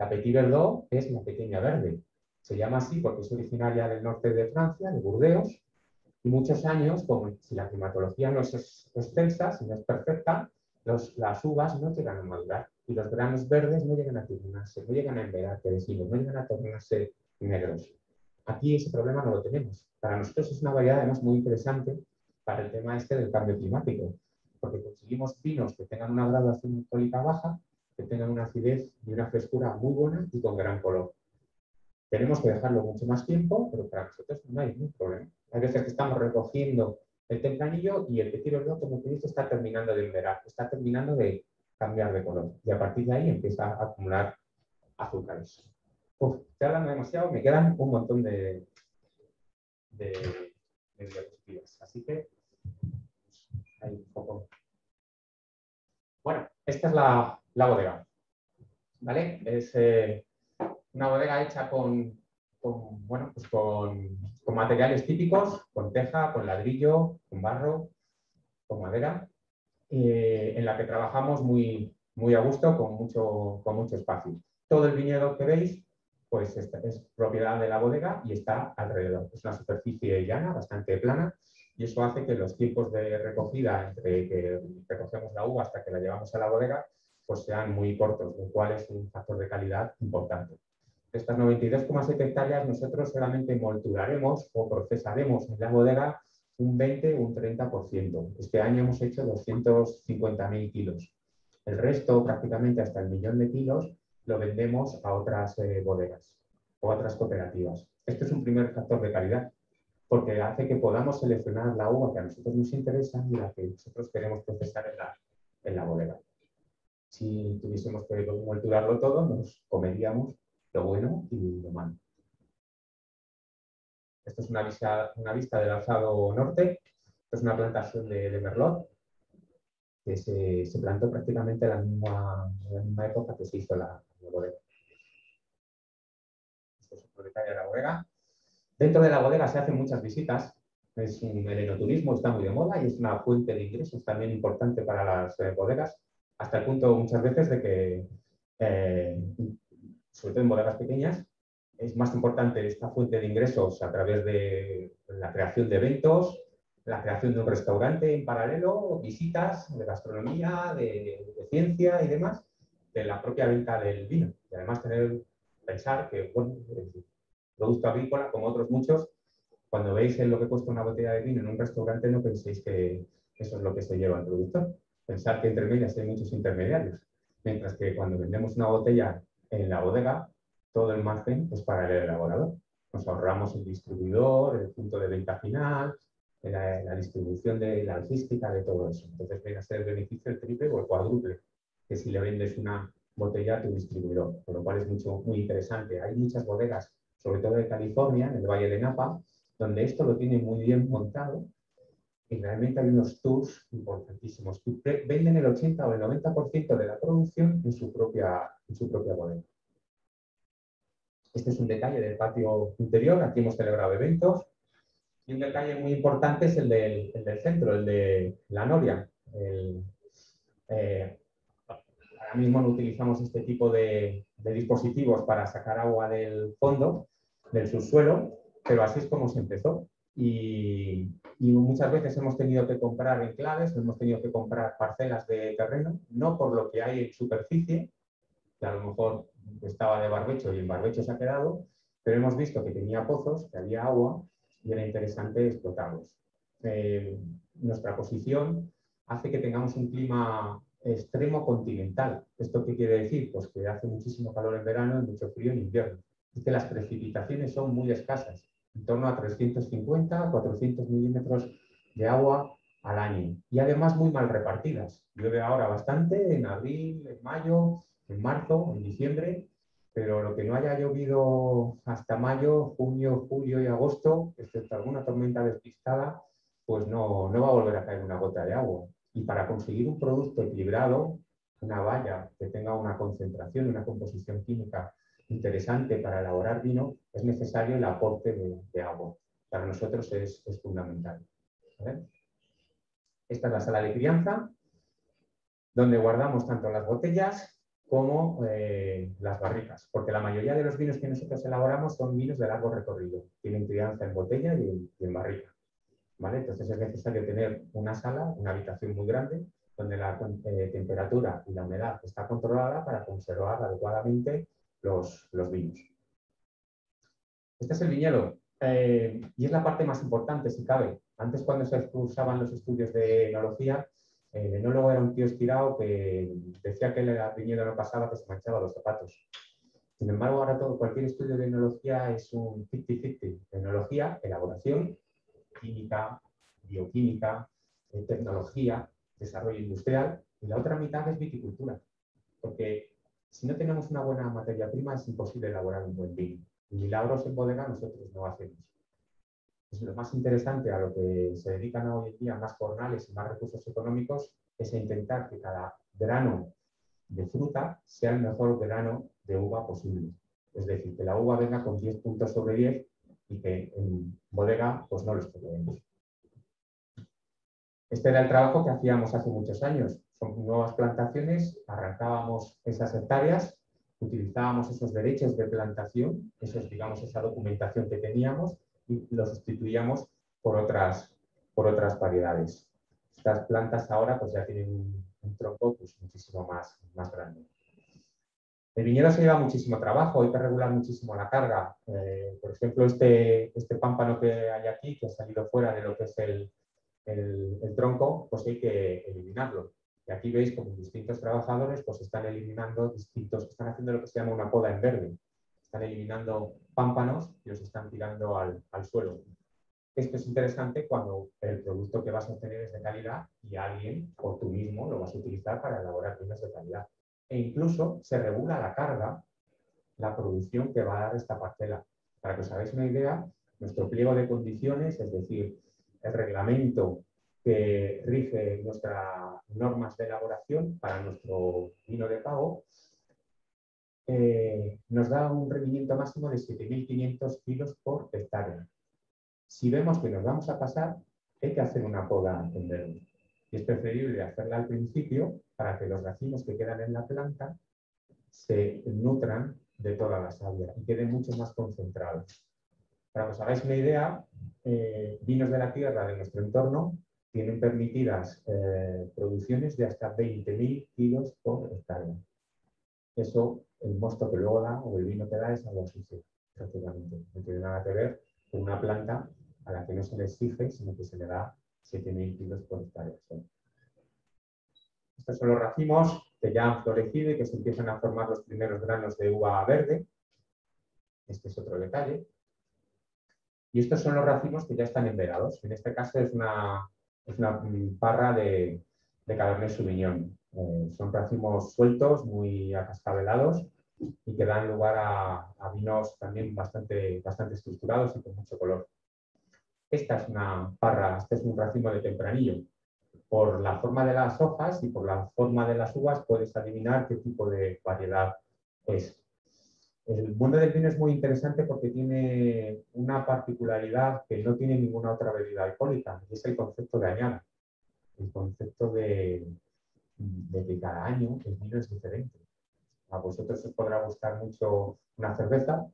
S2: La Petit Verdot es la pequeña verde, se llama así porque es originaria del norte de Francia, de Burdeos, y muchos años, como si la climatología no es extensa, si no es perfecta, las uvas no llegan a madurar. y los granos verdes no llegan a terminarse, no llegan a enverar, que decimos, no llegan a tornarse negros. Aquí ese problema no lo tenemos. Para nosotros es una variedad además muy interesante para el tema este del cambio climático, porque conseguimos vinos que tengan una graduación alcohólica baja, tengan una acidez y una frescura muy buena y con gran color. Tenemos que dejarlo mucho más tiempo, pero para nosotros no hay ningún problema. Hay veces que estamos recogiendo el tempranillo y el que tiro yo, como que dice, está terminando de enverar, está terminando de cambiar de color. Y a partir de ahí empieza a acumular azúcares. Uf, estoy hablando demasiado, me quedan un montón de, de, diapositivas. Así que hay un poco. Bueno, esta es la, la bodega. ¿Vale? Es eh, una bodega hecha con, bueno, pues con, materiales típicos, con teja, con ladrillo, con barro, con madera, eh, en la que trabajamos muy, muy a gusto, con mucho, con mucho espacio. Todo el viñedo que veis pues es, propiedad de la bodega y está alrededor. Es una superficie llana, bastante plana, y eso hace que los tiempos de recogida entre que recogemos la uva hasta que la llevamos a la bodega pues sean muy cortos, lo cual es un factor de calidad importante. Estas 92,7 hectáreas nosotros solamente molturaremos o procesaremos en la bodega un 20 o un 30%. Este año hemos hecho 250.000 kilos. El resto, prácticamente hasta el millón de kilos, lo vendemos a otras eh, bodegas o otras cooperativas. Este es un primer factor de calidad, porque hace que podamos seleccionar la uva que a nosotros nos interesa y la que nosotros queremos procesar en la, en la bodega. Si tuviésemos que molturarlo todo, nos comeríamos lo bueno y lo malo. Esto es una vista, una vista del alzado norte. Esto es una plantación de, merlot que se, plantó prácticamente en la misma, época que se hizo la, bodega. Esto es un detalle de la bodega. Dentro de la bodega se hacen muchas visitas. Es un, el enoturismo está muy de moda y es una fuente de ingresos también importante para las eh, bodegas, hasta el punto muchas veces de que, eh, sobre todo en bodegas pequeñas, es más importante esta fuente de ingresos a través de la creación de eventos, la creación de un restaurante en paralelo, visitas de gastronomía, de, ciencia y demás, de la propia venta del vino. Y además tener, pensar que, bueno, el producto agrícola, como otros muchos, cuando veis en lo que cuesta una botella de vino en un restaurante, no penséis que eso es lo que se lleva el productor. Pensar que entre medias hay muchos intermediarios. Mientras que cuando vendemos una botella en la bodega, todo el margen es para el elaborador. Nos ahorramos el distribuidor, el punto de venta final, la, la distribución de la logística, de todo eso. Entonces viene a ser el beneficio el triple o el cuádruple que si le vendes una botella a tu distribuidor, por lo cual es mucho, muy interesante. Hay muchas bodegas, sobre todo de California, en el Valle de Napa, donde esto lo tienen muy bien montado y realmente hay unos tours importantísimos. Venden el 80 o el 90% de la producción en su, propia, en su propia bodega. Este es un detalle del patio interior. Aquí hemos celebrado eventos. Y un detalle muy importante es el del, el del centro, el de la noria. Eh, ahora mismo no utilizamos este tipo de, de, dispositivos para sacar agua del fondo, del subsuelo, pero así es como se empezó. Y, y, muchas veces hemos tenido que comprar enclaves, hemos tenido que comprar parcelas de terreno, no por lo que hay en superficie, que a lo mejor estaba de barbecho y el barbecho se ha quedado, pero hemos visto que tenía pozos, que había agua y era interesante explotarlos. Eh, nuestra posición hace que tengamos un clima extremo continental. ¿Esto qué quiere decir? Pues que hace muchísimo calor en verano y mucho frío en invierno. Y que las precipitaciones son muy escasas, en torno a 350 a 400 milímetros de agua al año. Y además muy mal repartidas. Llueve ahora bastante en abril, en mayo, en marzo, en diciembre, pero lo que no haya llovido hasta mayo, junio, julio y agosto, excepto alguna tormenta despistada, pues no, no va a volver a caer una gota de agua. Y para conseguir un producto equilibrado, una valla que tenga una concentración, una composición química interesante para elaborar vino, es necesario el aporte de, agua. Para nosotros es, es fundamental. Esta es la sala de crianza, donde guardamos tanto las botellas como eh, las barricas, porque la mayoría de los vinos que nosotros elaboramos son vinos de largo recorrido, tienen crianza en botella y en, y en barrica. ¿vale? Entonces es necesario tener una sala, una habitación muy grande, donde la eh, temperatura y la humedad está controlada para conservar adecuadamente los, vinos. Este es el viñedo eh, y es la parte más importante, si cabe. Antes, cuando se usaban los estudios de enología, el enólogo era un tío estirado que decía que el viñedo no pasaba, que se manchaba los zapatos. Sin embargo, ahora todo, cualquier estudio de enología es un 50-50. Enología, elaboración, química, bioquímica, eh, tecnología, desarrollo industrial, y la otra mitad es viticultura. Porque si no tenemos una buena materia prima es imposible elaborar un buen vino. Milagros en bodega nosotros no hacemos. Es lo más interesante a lo que se dedican hoy en día más jornales y más recursos económicos es a intentar que cada grano de fruta sea el mejor grano de uva posible. Es decir, que la uva venga con 10 puntos sobre 10 y que en bodega pues no los tenemos. Este era el trabajo que hacíamos hace muchos años. Son nuevas plantaciones, arrancábamos esas hectáreas, utilizábamos esos derechos de plantación, esos, digamos, esa documentación que teníamos y los sustituíamos por otras, por otras variedades. Estas plantas ahora pues ya tienen un, tronco pues, muchísimo más, más grande. El viñedo se lleva muchísimo trabajo, hay que regular muchísimo la carga. Eh, por ejemplo, este, este pámpano que hay aquí, que ha salido fuera de lo que es el, el, tronco, pues hay que eliminarlo. Y aquí veis como distintos trabajadores pues están eliminando distintos, están haciendo lo que se llama una poda en verde. Están eliminando pámpanos y los están tirando al, al suelo. Esto es interesante cuando el producto que vas a obtener es de calidad y alguien o tú mismo lo vas a utilizar para elaborar vinos de calidad. E incluso se regula la carga, la producción que va a dar esta parcela. Para que os hagáis una idea, nuestro pliego de condiciones, es decir, el reglamento que rige nuestras normas de elaboración para nuestro vino de pago, eh, nos da un rendimiento máximo de 7.500 kilos por hectárea. Si vemos que nos vamos a pasar, hay que hacer una poda en verde. Y es preferible hacerla al principio para que los racimos que quedan en la planta se nutran de toda la savia y queden mucho más concentrados. Para que os hagáis una idea, eh, vinos de la tierra de nuestro entorno tienen permitidas eh, producciones de hasta 20.000 kilos por hectárea. Eso, el mosto que luego da o el vino que da es algo sucio, prácticamente. No tiene nada que ver con una planta a la que no se le exige, sino que se le da 7.000 kilos por hectárea. Estos son los racimos que ya han florecido y que se empiezan a formar los primeros granos de uva verde. Este es otro detalle. Y estos son los racimos que ya están enverados. En este caso es una, es una parra de, de Cabernet. Eh, son racimos sueltos, muy acascabelados y que dan lugar a, vinos también bastante, bastante estructurados y con mucho color. Esta es una parra, este es un racimo de tempranillo. Por la forma de las hojas y por la forma de las uvas puedes adivinar qué tipo de variedad es. El mundo del vino es muy interesante porque tiene una particularidad que no tiene ninguna otra bebida alcohólica, y es el concepto de añada. El concepto de, que cada año el vino es diferente. A vosotros os podrá gustar mucho una cerveza,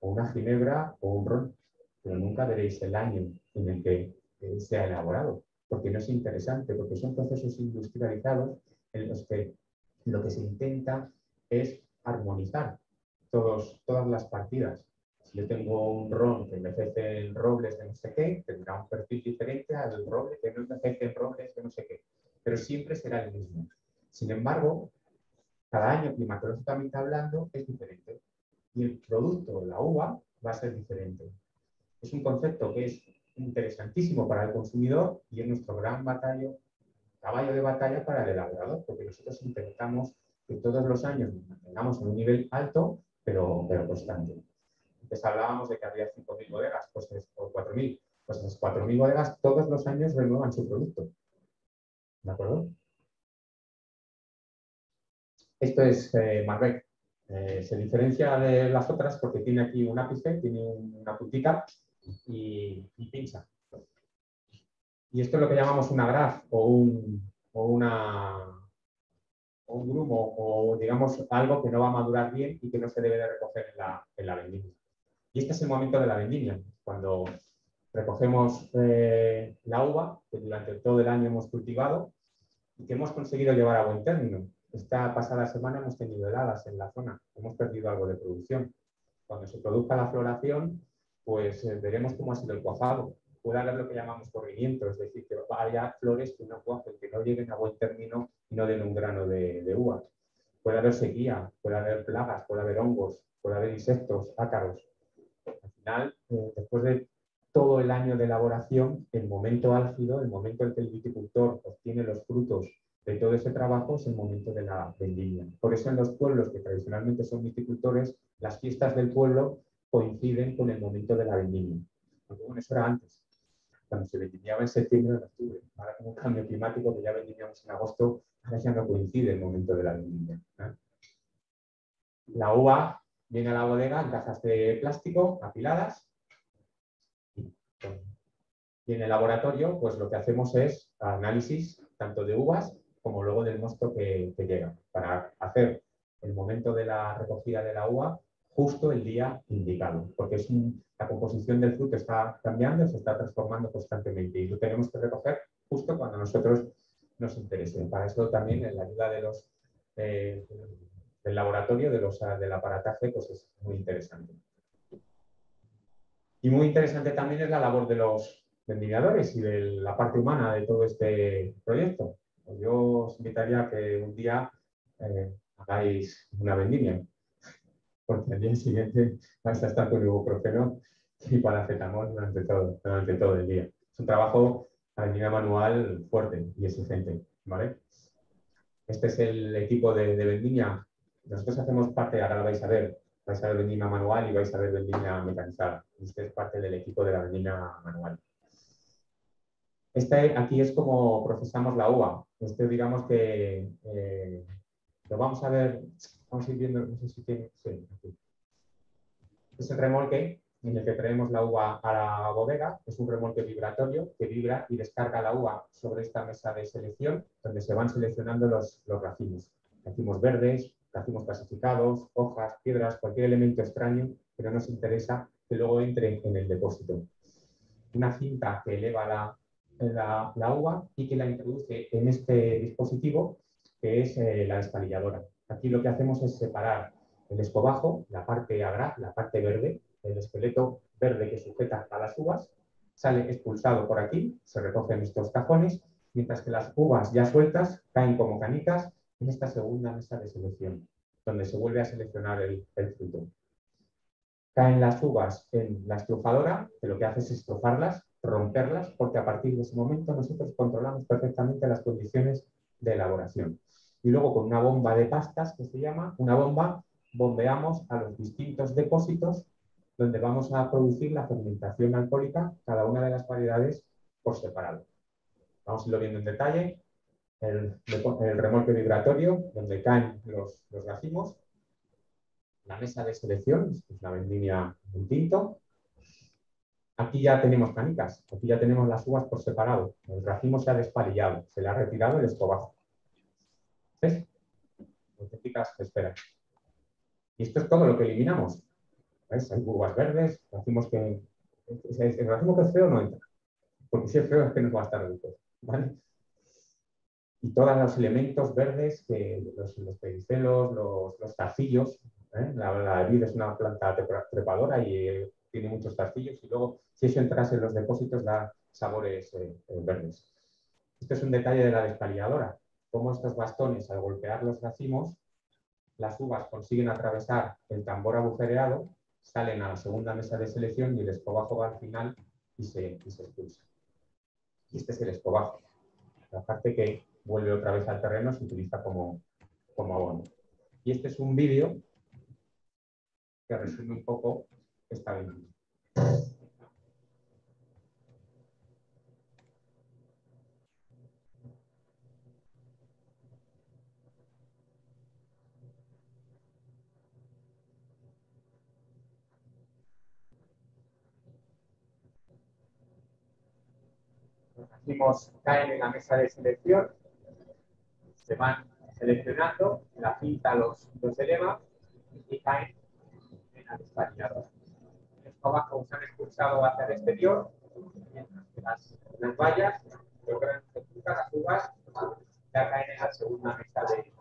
S2: o una ginebra, o un ron, pero nunca veréis el año en el que se ha elaborado, porque no es interesante, porque son procesos industrializados en los que lo que se intenta es armonizar todas las partidas. Si yo tengo un ron que envejece en robles de no sé qué, tendrá un perfil diferente al roble que envejece en robles de no sé qué, pero siempre será el mismo. Sin embargo, cada año climatológicamente hablando es diferente y el producto, la uva, va a ser diferente. Es un concepto que es interesantísimo para el consumidor y es nuestro gran batalla, caballo de batalla para el elaborador, porque nosotros intentamos que todos los años mantengamos en un nivel alto pero, pero constante. Antes hablábamos de que había 5.000 bodegas, pues o 4.000. Pues esas 4.000 bodegas todos los años renuevan su producto. ¿De acuerdo? Esto es eh. Eh, se diferencia de las otras porque tiene aquí un ápice, tiene una puntita y, pincha. Y esto es lo que llamamos una graf o, un, o una un grumo o digamos algo que no va a madurar bien y que no se debe de recoger en la, en la vendimia. Y este es el momento de la vendimia, cuando recogemos eh, la uva que durante todo el año hemos cultivado y que hemos conseguido llevar a buen término. Esta pasada semana hemos tenido heladas en la zona, hemos perdido algo de producción. Cuando se produzca la floración, pues eh, veremos cómo ha sido el cuajado. Puede haber lo que llamamos corrimiento, es decir, que haya flores que no cuajen, que no lleguen a buen término y no den un grano de, uva. Puede haber sequía, puede haber plagas, puede haber hongos, puede haber insectos, ácaros. Al final, eh, después de todo el año de elaboración, el momento álgido, el momento en que el viticultor obtiene los frutos de todo ese trabajo es el momento de la vendimia. Por eso en los pueblos que tradicionalmente son viticultores, las fiestas del pueblo coinciden con el momento de la vendimia. Bueno, eso era antes, cuando se vendimiaba en septiembre o en octubre. Ahora con un cambio climático que ya vendimiamos en agosto, ahora ya no coincide el momento de la vendimia. La uva viene a la bodega en cajas de plástico apiladas y en el laboratorio, pues lo que hacemos es análisis tanto de uvas como luego del mosto que, llega, para hacer el momento de la recogida de la uva justo el día indicado, porque es la composición del fruto está cambiando, se está transformando constantemente y lo tenemos que recoger justo cuando a nosotros nos interese. Para eso también la ayuda eh, del laboratorio, del aparataje, pues es muy interesante. Y muy interesante también es la labor de los vendimiadores y de la parte humana de todo este proyecto. Yo os invitaría a que un día eh, hagáis una vendimia, porque al día siguiente vais a estar con ibuprofeno y paracetamol durante todo, durante todo el día. Es un trabajo a manual fuerte y exigente. ¿vale? Este es el equipo de, de vendimia. Nosotros hacemos parte, ahora lo vais a ver, vais a ver vendimia manual y vais a ver vendimia mecanizada. Este es parte del equipo de la vendimia manual. Este aquí es como procesamos la uva. Este digamos que eh, lo vamos a ver, vamos a ir viendo, no sé si tiene, sí, aquí. Es el remolque en el que traemos la uva a la bodega. Es un remolque vibratorio que vibra y descarga la uva sobre esta mesa de selección, donde se van seleccionando los, racimos. Racimos verdes, racimos clasificados, hojas, piedras, cualquier elemento extraño que no nos interesa que luego entre en el depósito. Una cinta que eleva la, uva y que la introduce en este dispositivo que es eh, la despalilladora. Aquí lo que hacemos es separar el escobajo, la parte agra, la parte verde, el esqueleto verde que sujeta a las uvas, sale expulsado por aquí, se recogen estos cajones, mientras que las uvas ya sueltas caen como canicas en esta segunda mesa de selección, donde se vuelve a seleccionar el, fruto. Caen las uvas en la estrujadora, que lo que hace es estrofarlas romperlas, porque a partir de ese momento nosotros controlamos perfectamente las condiciones de elaboración. Y luego con una bomba de pastas, que se llama, una bomba, bombeamos a los distintos depósitos donde vamos a producir la fermentación alcohólica, cada una de las variedades por separado. Vamos a irlo viendo en detalle. El, remolque vibratorio, donde caen los, racimos. La mesa de selección, la vendimia un tinto, Aquí ya tenemos canicas, aquí ya tenemos las uvas por separado. El racimo se ha despalillado, se le ha retirado el escobajo. ¿Ves? Auténticas. Y esto es todo lo que eliminamos. ¿Ves? Hay uvas verdes, racimos que. El racimo que es feo no entra. Porque si es feo es que no va a estar rico. ¿vale? Y todos los elementos verdes, los, los pedicelos, los, los ¿eh? la, la vid es una planta trepadora y tiene muchos castillos y luego si eso entrase en los depósitos da sabores eh, eh, verdes. Este es un detalle de la despalilladora, cómo estos bastones al golpear los racimos, las uvas consiguen atravesar el tambor agujereado, salen a la segunda mesa de selección y el escobajo va al final y se, y se expulsa. Y este es el escobajo, la parte que vuelve otra vez al terreno se utiliza como, como abono. Y este es un vídeo que resume un poco está bien. Los caen en la mesa de selección, se van seleccionando, la cinta los, los eleva y caen en la despalilladora abajo se han expulsado hacia el exterior, mientras que las, las vallas logran expulsar las uvas ya caen en la segunda mesa de,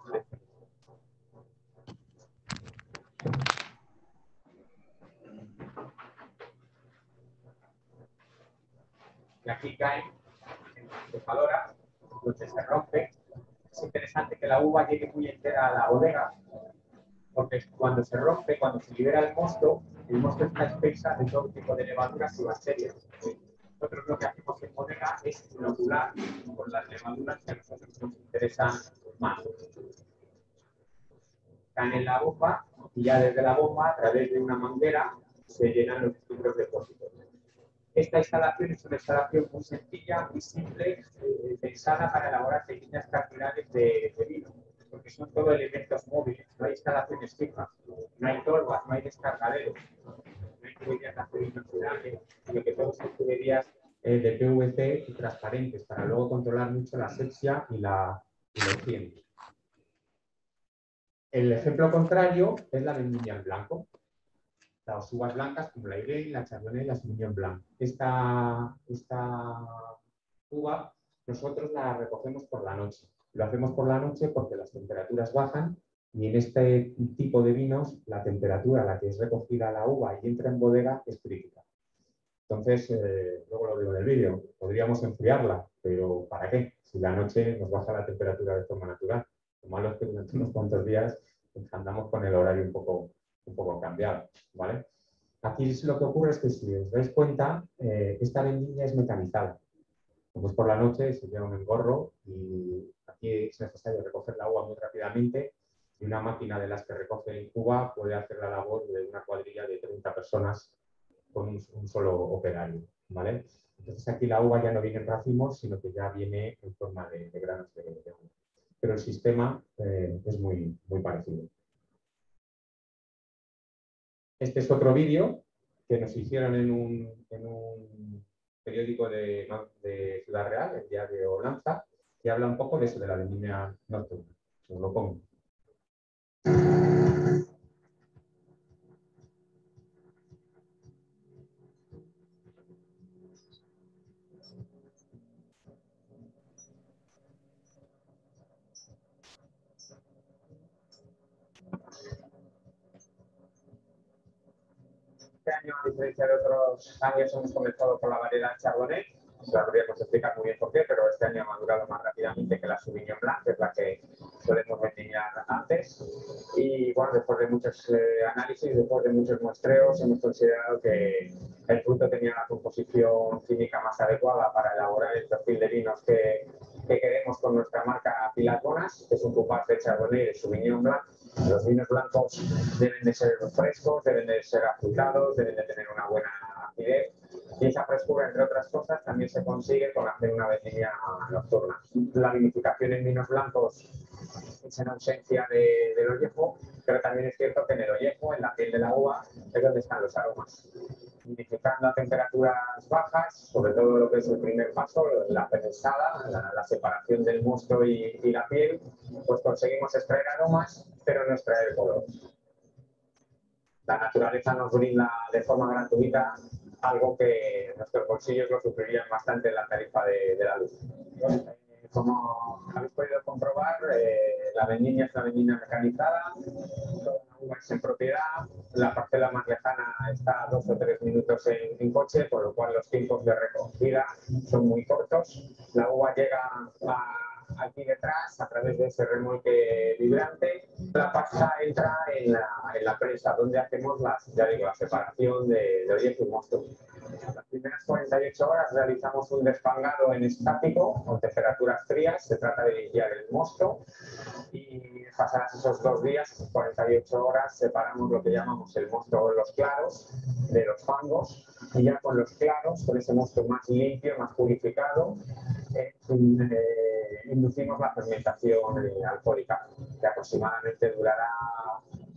S2: y aquí caen la entonces se rompe. Es interesante que la uva llegue muy entera a la bodega, porque cuando se rompe, cuando se libera el mosto, el mosto está espesa de todo tipo de levaduras y bacterias. Nosotros lo que hacemos en bodega es inocular con las levaduras que a nosotros nos interesan más. Caen en la bomba y ya desde la bomba, a través de una manguera, se llenan los depósitos. Esta instalación es una instalación muy sencilla, muy simple, eh, pensada para elaborar pequeñas cantidades de, vino, porque son todo elementos móviles, no hay instalaciones fijas, no hay torbas, no hay descargaderos, no hay tuberías de acero inoxidable, sino que todos son tuberías eh, de PVC y transparentes para luego controlar mucho la asepsia y la, y El ejemplo contrario es la vendimia en blanco las uvas blancas como la Irene, la Chardonnay y la Sauvignon Blanc. Esta, esta uva nosotros la recogemos por la noche. Lo hacemos por la noche porque las temperaturas bajan y en este tipo de vinos la temperatura a la que es recogida la uva y entra en bodega es crítica. Entonces, eh, luego lo digo en el vídeo, podríamos enfriarla, pero ¿para qué? Si la noche nos baja la temperatura de forma natural. Lo malo es que durante unos cuantos días andamos con el horario un poco, un poco cambiado, ¿vale? Aquí lo que ocurre es que si os dais cuenta, eh, esta vendimia es mecanizada. Como es por la noche, se lleva un engorro y aquí es necesario recoger la uva muy rápidamente y una máquina de las que recoge en Cuba puede hacer la labor de una cuadrilla de 30 personas con un, solo operario, ¿vale? Entonces aquí la uva ya no viene en racimos, sino que ya viene en forma de, granos de, uva. Pero el sistema eh, es muy, muy parecido. Este es otro vídeo que nos hicieron en un, periódico de, Ciudad Real, el diario Lanza, que habla un poco de eso, de la vendimia nocturna. Os lo pongo. Año, a diferencia de otros años, hemos comenzado por la variedad Chardonnay. La podríamos explicar muy bien por qué, pero este año ha madurado más rápidamente que la Sauvignon Blanc, que es la que solemos vendimiar antes. Y bueno, después de muchos eh, análisis, después de muchos muestreos, hemos considerado que el fruto tenía la composición química más adecuada para elaborar el perfil de vinos que, que queremos con nuestra marca Pilatonas, que es un coupage de Chardonnay de Sauvignon Blanc los vinos blancos deben de ser frescos, deben de ser afrutados, deben de tener una buena acidez. Y esa frescura, entre otras cosas, también se consigue con hacer una vendimia nocturna. La vinificación en vinos blancos en ausencia de, del ollejo, pero también es cierto que en el ollejo, en la piel de la uva, es donde están los aromas vinificando a temperaturas bajas, sobre todo lo que es el primer paso, la prensada, la, separación del mosto y, la piel, pues conseguimos extraer aromas, pero no extraer color. La naturaleza nos brinda de forma gratuita algo que nuestros bolsillos lo sufrirían bastante en la tarifa de, la luz. Como habéis podido comprobar, eh, la vendimia es una vendimia mecanizada, en propiedad, la parcela más lejana está a dos o tres minutos en, coche, por lo cual los tiempos de recogida son muy cortos. La uva llega aquí detrás a través de ese remolque vibrante. La pasta entra en la, en la prensa, donde hacemos las, ya digo, la separación de, de y mosto. Las primeras 48 horas realizamos un despangado en estático con temperaturas frías. Se trata de limpiar el mosto y pasadas esos dos días, 48 horas, separamos lo que llamamos el mosto de los claros de los fangos y ya con los claros, con ese mosto más limpio, más purificado, eh, inducimos la fermentación eh, alcohólica, que aproximadamente durará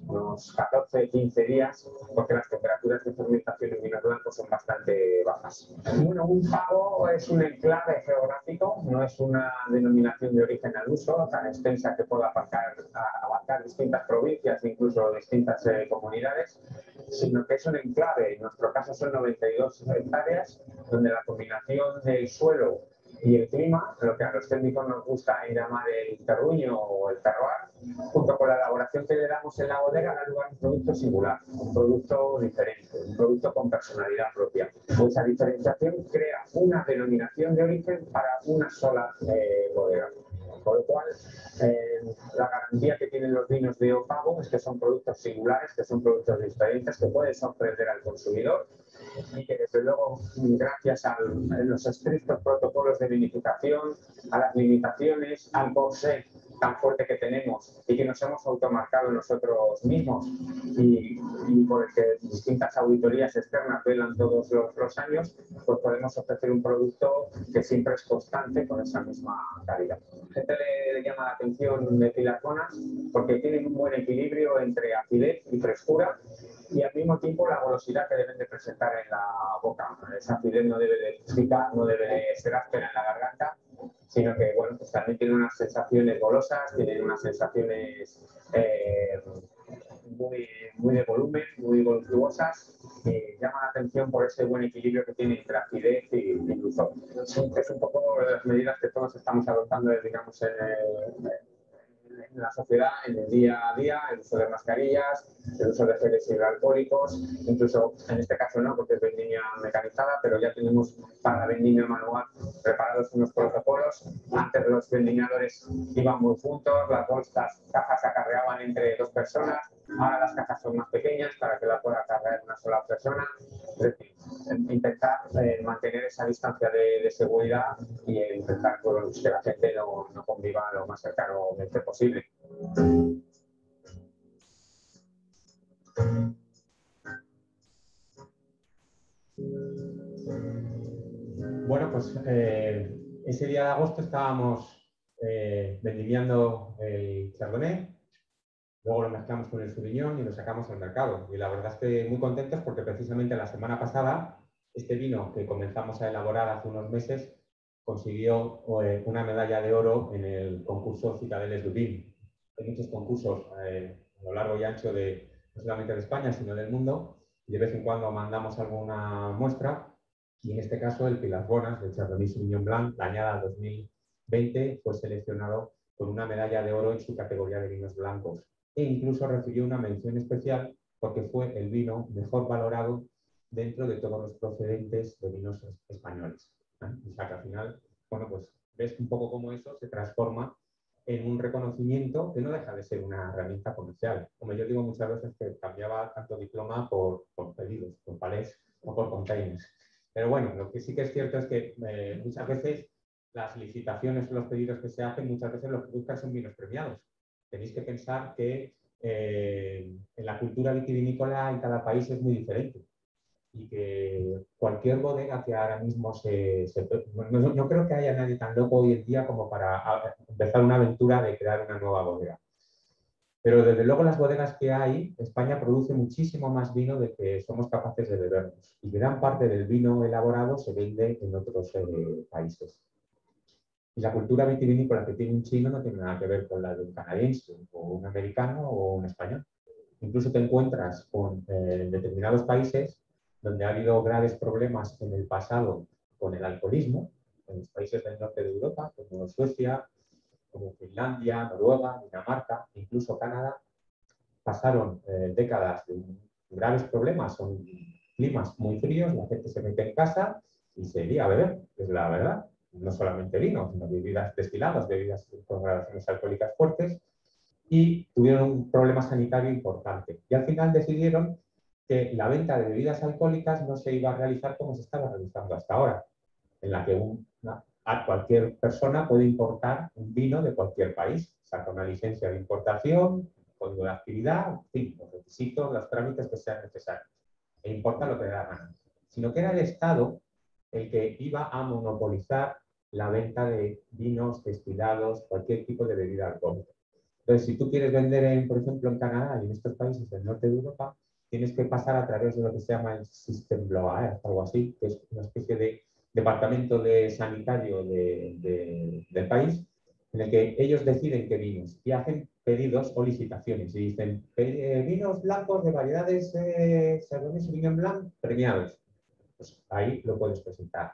S2: unos 14, 15 días, porque las temperaturas de fermentación en vinos blancos son bastante bajas. Bueno, un pago es un enclave geográfico, no es una denominación de origen al uso tan extensa que pueda abarcar, abarcar distintas provincias, incluso distintas eh, comunidades, sino que es un enclave, en nuestro caso son 92 hectáreas, donde la combinación del suelo y el clima, lo que a los técnicos nos gusta llamar el terruño o el terroir, junto con la elaboración que le damos en la bodega, da lugar a un producto singular, un producto diferente, un producto con personalidad propia. Esa diferenciación crea una denominación de origen para una sola eh, bodega. Con lo cual, eh, la garantía que tienen los vinos de Opago es que son productos singulares, que son productos diferentes, que pueden sorprender al consumidor y que desde luego, gracias a los estrictos protocolos de vinificación, a las limitaciones, al corsé tan fuerte que tenemos y que nos hemos automarcado nosotros mismos y, por el que distintas auditorías externas velan todos los, años, pues podemos ofrecer un producto que siempre es constante con esa misma calidad. A gente le, llama la atención de filarconas porque tienen un buen equilibrio entre acidez y frescura y al mismo tiempo la golosidad que deben de presentar en la boca. Esa acidez no debe de no debe de ser áspera en la garganta, sino que bueno, pues también tienen unas sensaciones golosas, tienen unas sensaciones eh, muy, muy, de volumen, muy voluptuosas, y llama la atención por ese buen equilibrio que tiene entre acidez y, y dulzor. Es un poco las medidas que todos estamos adoptando, digamos, en el, en la sociedad, en el día a día, el uso de mascarillas, el uso de geles hidroalcohólicos, incluso en este caso no, porque es vendimia mecanizada, pero ya tenemos para la vendimia manual preparados unos protocolos. Antes los vendimiadores iban muy juntos, las bolsas, cajas se acarreaban entre dos personas, ahora las cajas son más pequeñas para que la pueda cargar una sola persona. Es decir, intentar eh, mantener esa distancia de, seguridad y intentar pues, que la gente no, conviva lo más cercanamente posible. Bueno, pues eh, ese día de agosto estábamos eh, vendimiando el chardonnay, luego lo mezclamos con el sauvignon y lo sacamos al mercado. Y la verdad es que muy contentos porque precisamente la semana pasada este vino que comenzamos a elaborar hace unos meses consiguió eh, una medalla de oro en el concurso Citadeles Dublín. Hay muchos concursos eh, a lo largo y ancho de no solamente de España, sino del mundo. Y de vez en cuando mandamos alguna muestra y en este caso el Pilar Bonas de Chardonnay Sauvignon Blanc, la añada 2020, fue seleccionado con una medalla de oro en su categoría de vinos blancos e incluso recibió una mención especial porque fue el vino mejor valorado dentro de todos los procedentes de vinos españoles. ¿eh? O sea que al final, bueno, pues ves un poco cómo eso se transforma en un reconocimiento que no deja de ser una herramienta comercial. Como yo digo muchas veces que cambiaba tanto diploma por, pedidos, por palés o por containers. Pero bueno, lo que sí que es cierto es que eh, muchas veces las licitaciones o los pedidos que se hacen, muchas veces lo que buscan son vinos premiados. Tenéis que pensar que eh, en la cultura vitivinícola en cada país es muy diferente y que cualquier bodega que ahora mismo se... no, creo que haya nadie tan loco hoy en día como para empezar una aventura de crear una nueva bodega. Pero desde luego las bodegas que hay, España produce muchísimo más vino de que somos capaces de bebernos. Y gran parte del vino elaborado se vende en otros eh, países. Y la cultura vitivinícola que tiene un chino no tiene nada que ver con la de un canadiense, o un americano, o un español. Incluso te encuentras con eh, determinados países donde ha habido graves problemas en el pasado con el alcoholismo, en los países del norte de Europa, como Suecia, como Finlandia, Noruega, Dinamarca, incluso Canadá, pasaron eh, décadas de graves problemas, son climas muy fríos, la gente se mete en casa y se iría a beber, es la verdad. No solamente vino, sino bebidas destiladas, bebidas con gradaciones alcohólicas fuertes, y tuvieron un problema sanitario importante. Y al final decidieron que la venta de bebidas alcohólicas no se iba a realizar como se estaba realizando hasta ahora, en la que a cualquier persona puede importar un vino de cualquier país. Saca una licencia de importación, código de actividad, en los requisitos, los trámites que sean necesarios. E importa lo que da gana. Sino que era el Estado el que iba a monopolizar la venta de vinos, destilados, cualquier tipo de bebida alcohólica. Entonces, si tú quieres vender, en, por ejemplo, en Canadá y en estos países del norte de Europa, tienes que pasar a través de lo que se llama el System Bloaer, algo así, que es una especie de departamento de sanitario del país, en el que ellos deciden qué vinos y hacen pedidos o licitaciones y dicen eh, vinos blancos de variedades eh, Sauvignon Blanc premiados. Pues ahí lo puedes presentar.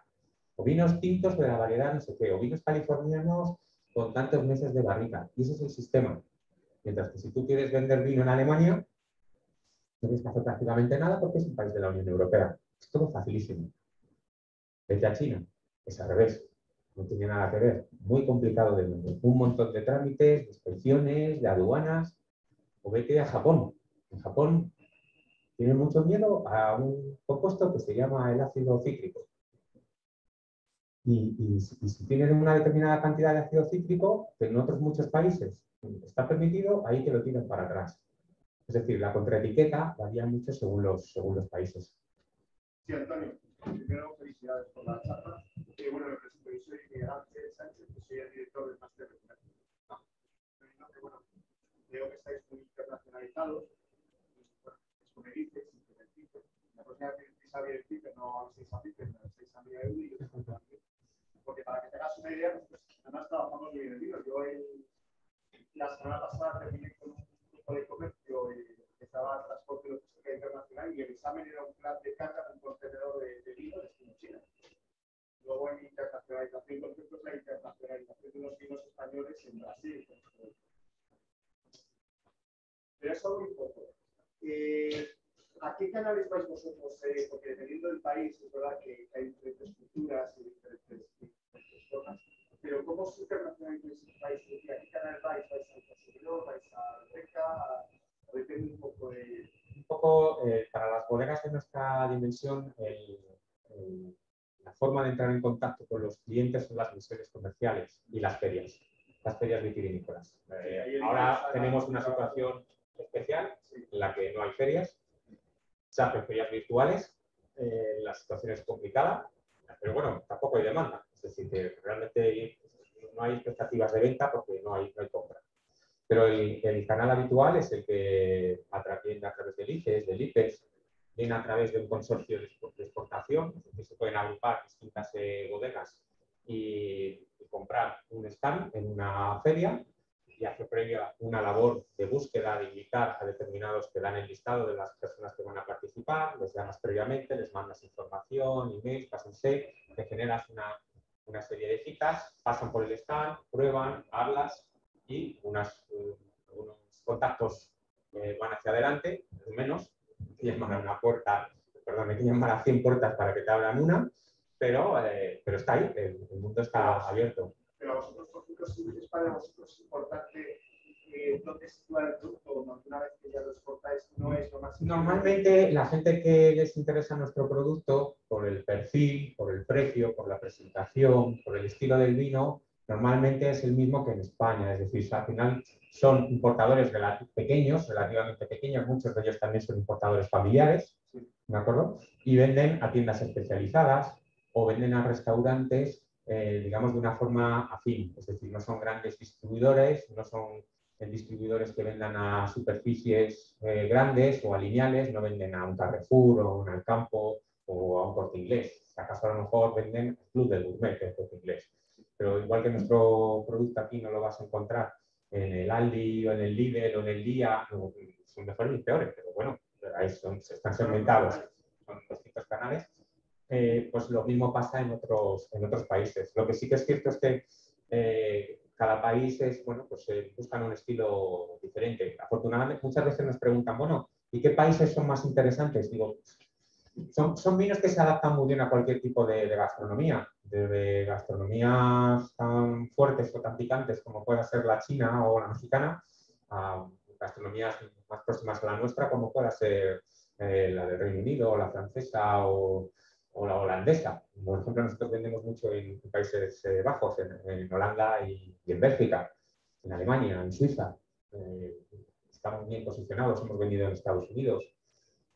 S2: O vinos tintos de la variedad no sé qué, o vinos californianos con tantos meses de barrica. Y ese es el sistema. Mientras que si tú quieres vender vino en Alemania, no tienes que hacer prácticamente nada porque es un país de la Unión Europea. Es todo facilísimo. Vete a China, es al revés. No tiene nada que ver. Muy complicado de vender. Un montón de trámites, de inspecciones, de aduanas. O vete a Japón. En Japón tienen mucho miedo a un compuesto que se llama el ácido cítrico. Y, si tienen una determinada cantidad de ácido cítrico, que en otros muchos países está permitido, ahí te lo tiran para atrás. Es decir, la contraetiqueta varía mucho según los, según los países.
S6: Sí, Antonio, primero felicidades por la charla. Eh, bueno, me presento, yo soy Ángel Sánchez, soy el director del máster de. Ah, bueno, veo que estáis muy internacionalizados. Bueno, eso me dices. La próxima vez que a que no a Pipe, no habéis a Miguel y yo Porque para que tengas una idea, pues además trabajamos muy libro. Yo el la semana pasada terminé con un grupo de comercio eh, que estaba transporte logística internacional y el examen era un plan de carga de un contenedor de, de vino destino China. Luego en internacionalización, por ejemplo, la internacionalización de los vinos españoles en Brasil. Pero eso muy poco. Eh, ¿A qué canales vais vosotros? Eh, porque dependiendo del país, es verdad que hay diferentes culturas y diferentes, pero ¿cómo se internacionaliza ese país? ¿A qué canal vais? ¿Vais al consumidor? ¿Vais a Beca? Depende un poco de...
S2: Un poco, eh, para las bodegas de nuestra dimensión, el, el, la forma de entrar en contacto con los clientes son las misiones comerciales y las ferias, las ferias vitivinícolas. Eh, ahora tenemos una situación especial en la que no hay ferias, se hacen ferias virtuales, eh, la situación es complicada, pero bueno, tampoco hay demanda. Que realmente no hay expectativas de venta porque no hay, no compra. Pero el, el, canal habitual es el que viene a través del ICES, del IPES, viene a través de un consorcio de exportación, decir, se pueden agrupar distintas eh, bodegas y, y, comprar un stand en una feria y hace previa una labor de búsqueda, de invitar a determinados que dan el listado de las personas que van a participar, les llamas previamente, les mandas información, emails, pásense, te generas una una serie de citas, pasan por el stand, prueban, hablas y unas, eh, unos contactos eh, van hacia adelante, menos, llaman a una puerta, perdón, llamar a 100 puertas para que te abran una, pero, eh, pero está ahí, el, el, mundo está abierto.
S6: Pero a vosotros, por ejemplo, si es para vosotros importante eh, dónde situar el producto, una vez que ya lo exportáis, no es lo más
S2: Normalmente la gente que les interesa nuestro producto, por el perfil, por el precio, por la presentación, por el estilo del vino, normalmente es el mismo que en España. Es decir, al final son importadores pequeños, relativamente pequeños, muchos de ellos también son importadores familiares, ¿de acuerdo? Y venden a tiendas especializadas o venden a restaurantes, eh, digamos, de una forma afín. Es decir, no son grandes distribuidores, no son en distribuidores que vendan a superficies eh, grandes o a lineales, no venden a un Carrefour o a un Alcampo o a un corte inglés. Si acaso a lo mejor venden el Club del Gourmet, el corte inglés. Pero igual que nuestro producto aquí no lo vas a encontrar en el Aldi o en el Lidl o en el Día, son mejores y peores, pero bueno, ahí están segmentados, son distintos canales. Eh, pues lo mismo pasa en otros, en otros países. Lo que sí que es cierto es que eh, cada país es, bueno, pues eh, buscan un estilo diferente. Afortunadamente, muchas veces nos preguntan, bueno, ¿y qué países son más interesantes? Digo, son, son vinos que se adaptan muy bien a cualquier tipo de, gastronomía, desde gastronomías tan fuertes o tan picantes como pueda ser la china o la mexicana, a gastronomías más próximas a la nuestra como pueda ser eh, la del Reino Unido, o la francesa o, o la holandesa. Por ejemplo, nosotros vendemos mucho en Países eh, Bajos, en, Holanda y, en Bélgica, en Alemania, en Suiza. Eh, estamos bien posicionados, hemos vendido en Estados Unidos.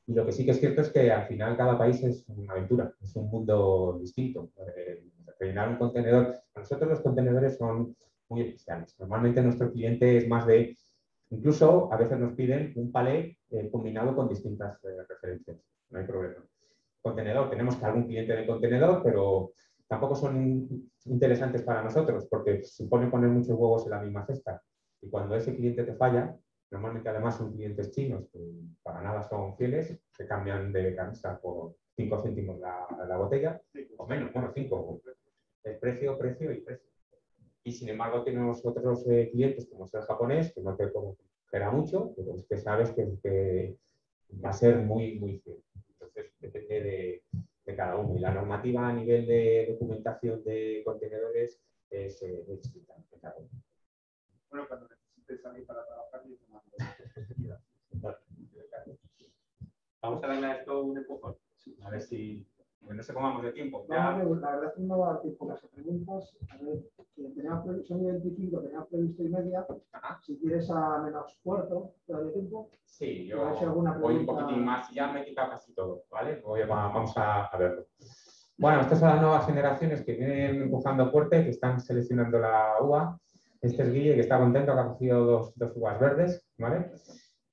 S2: Y lo que sí que es cierto es que al final cada país es una aventura, es un mundo distinto. Eh, rellenar un contenedor, para nosotros los contenedores son muy especiales. Normalmente nuestro cliente es más de, incluso a veces nos piden un palé eh, combinado con distintas eh, referencias, no hay problema contenedor. Tenemos que algún cliente de contenedor, pero tampoco son interesantes para nosotros porque supone poner muchos huevos en la misma cesta. Y cuando ese cliente te falla, normalmente además son clientes chinos que para nada son fieles, se cambian de camisa por 5 céntimos la, la botella, o menos, bueno, cinco. El precio, precio y precio. Y sin embargo tenemos otros eh, clientes como es el japonés, que no te conocerá mucho, pero es que sabes que, va a ser muy, muy fiel. Depende de, de, cada uno. Y la normativa a nivel de documentación de contenedores es eh, distinta de cada uno.
S6: Bueno, cuando necesites salir para trabajar, y
S2: Vamos a darle a esto un empujón. A ver si. No sé cómo vamos de tiempo.
S1: Ya... No, la verdad es que no va a dar tiempo las preguntas. A ver, teníamos previsto, son 25, teníamos previsto y media. Si quieres a menos cuarto, ¿te da tiempo?
S2: Sí, yo voy un poquitín más y ya me he quitado casi todo, ¿vale? vamos a, a verlo. Bueno, estas son las nuevas generaciones que vienen empujando fuerte, que están seleccionando la uva. Este es Guille, que está contento, que ha cogido dos, dos uvas verdes, ¿vale?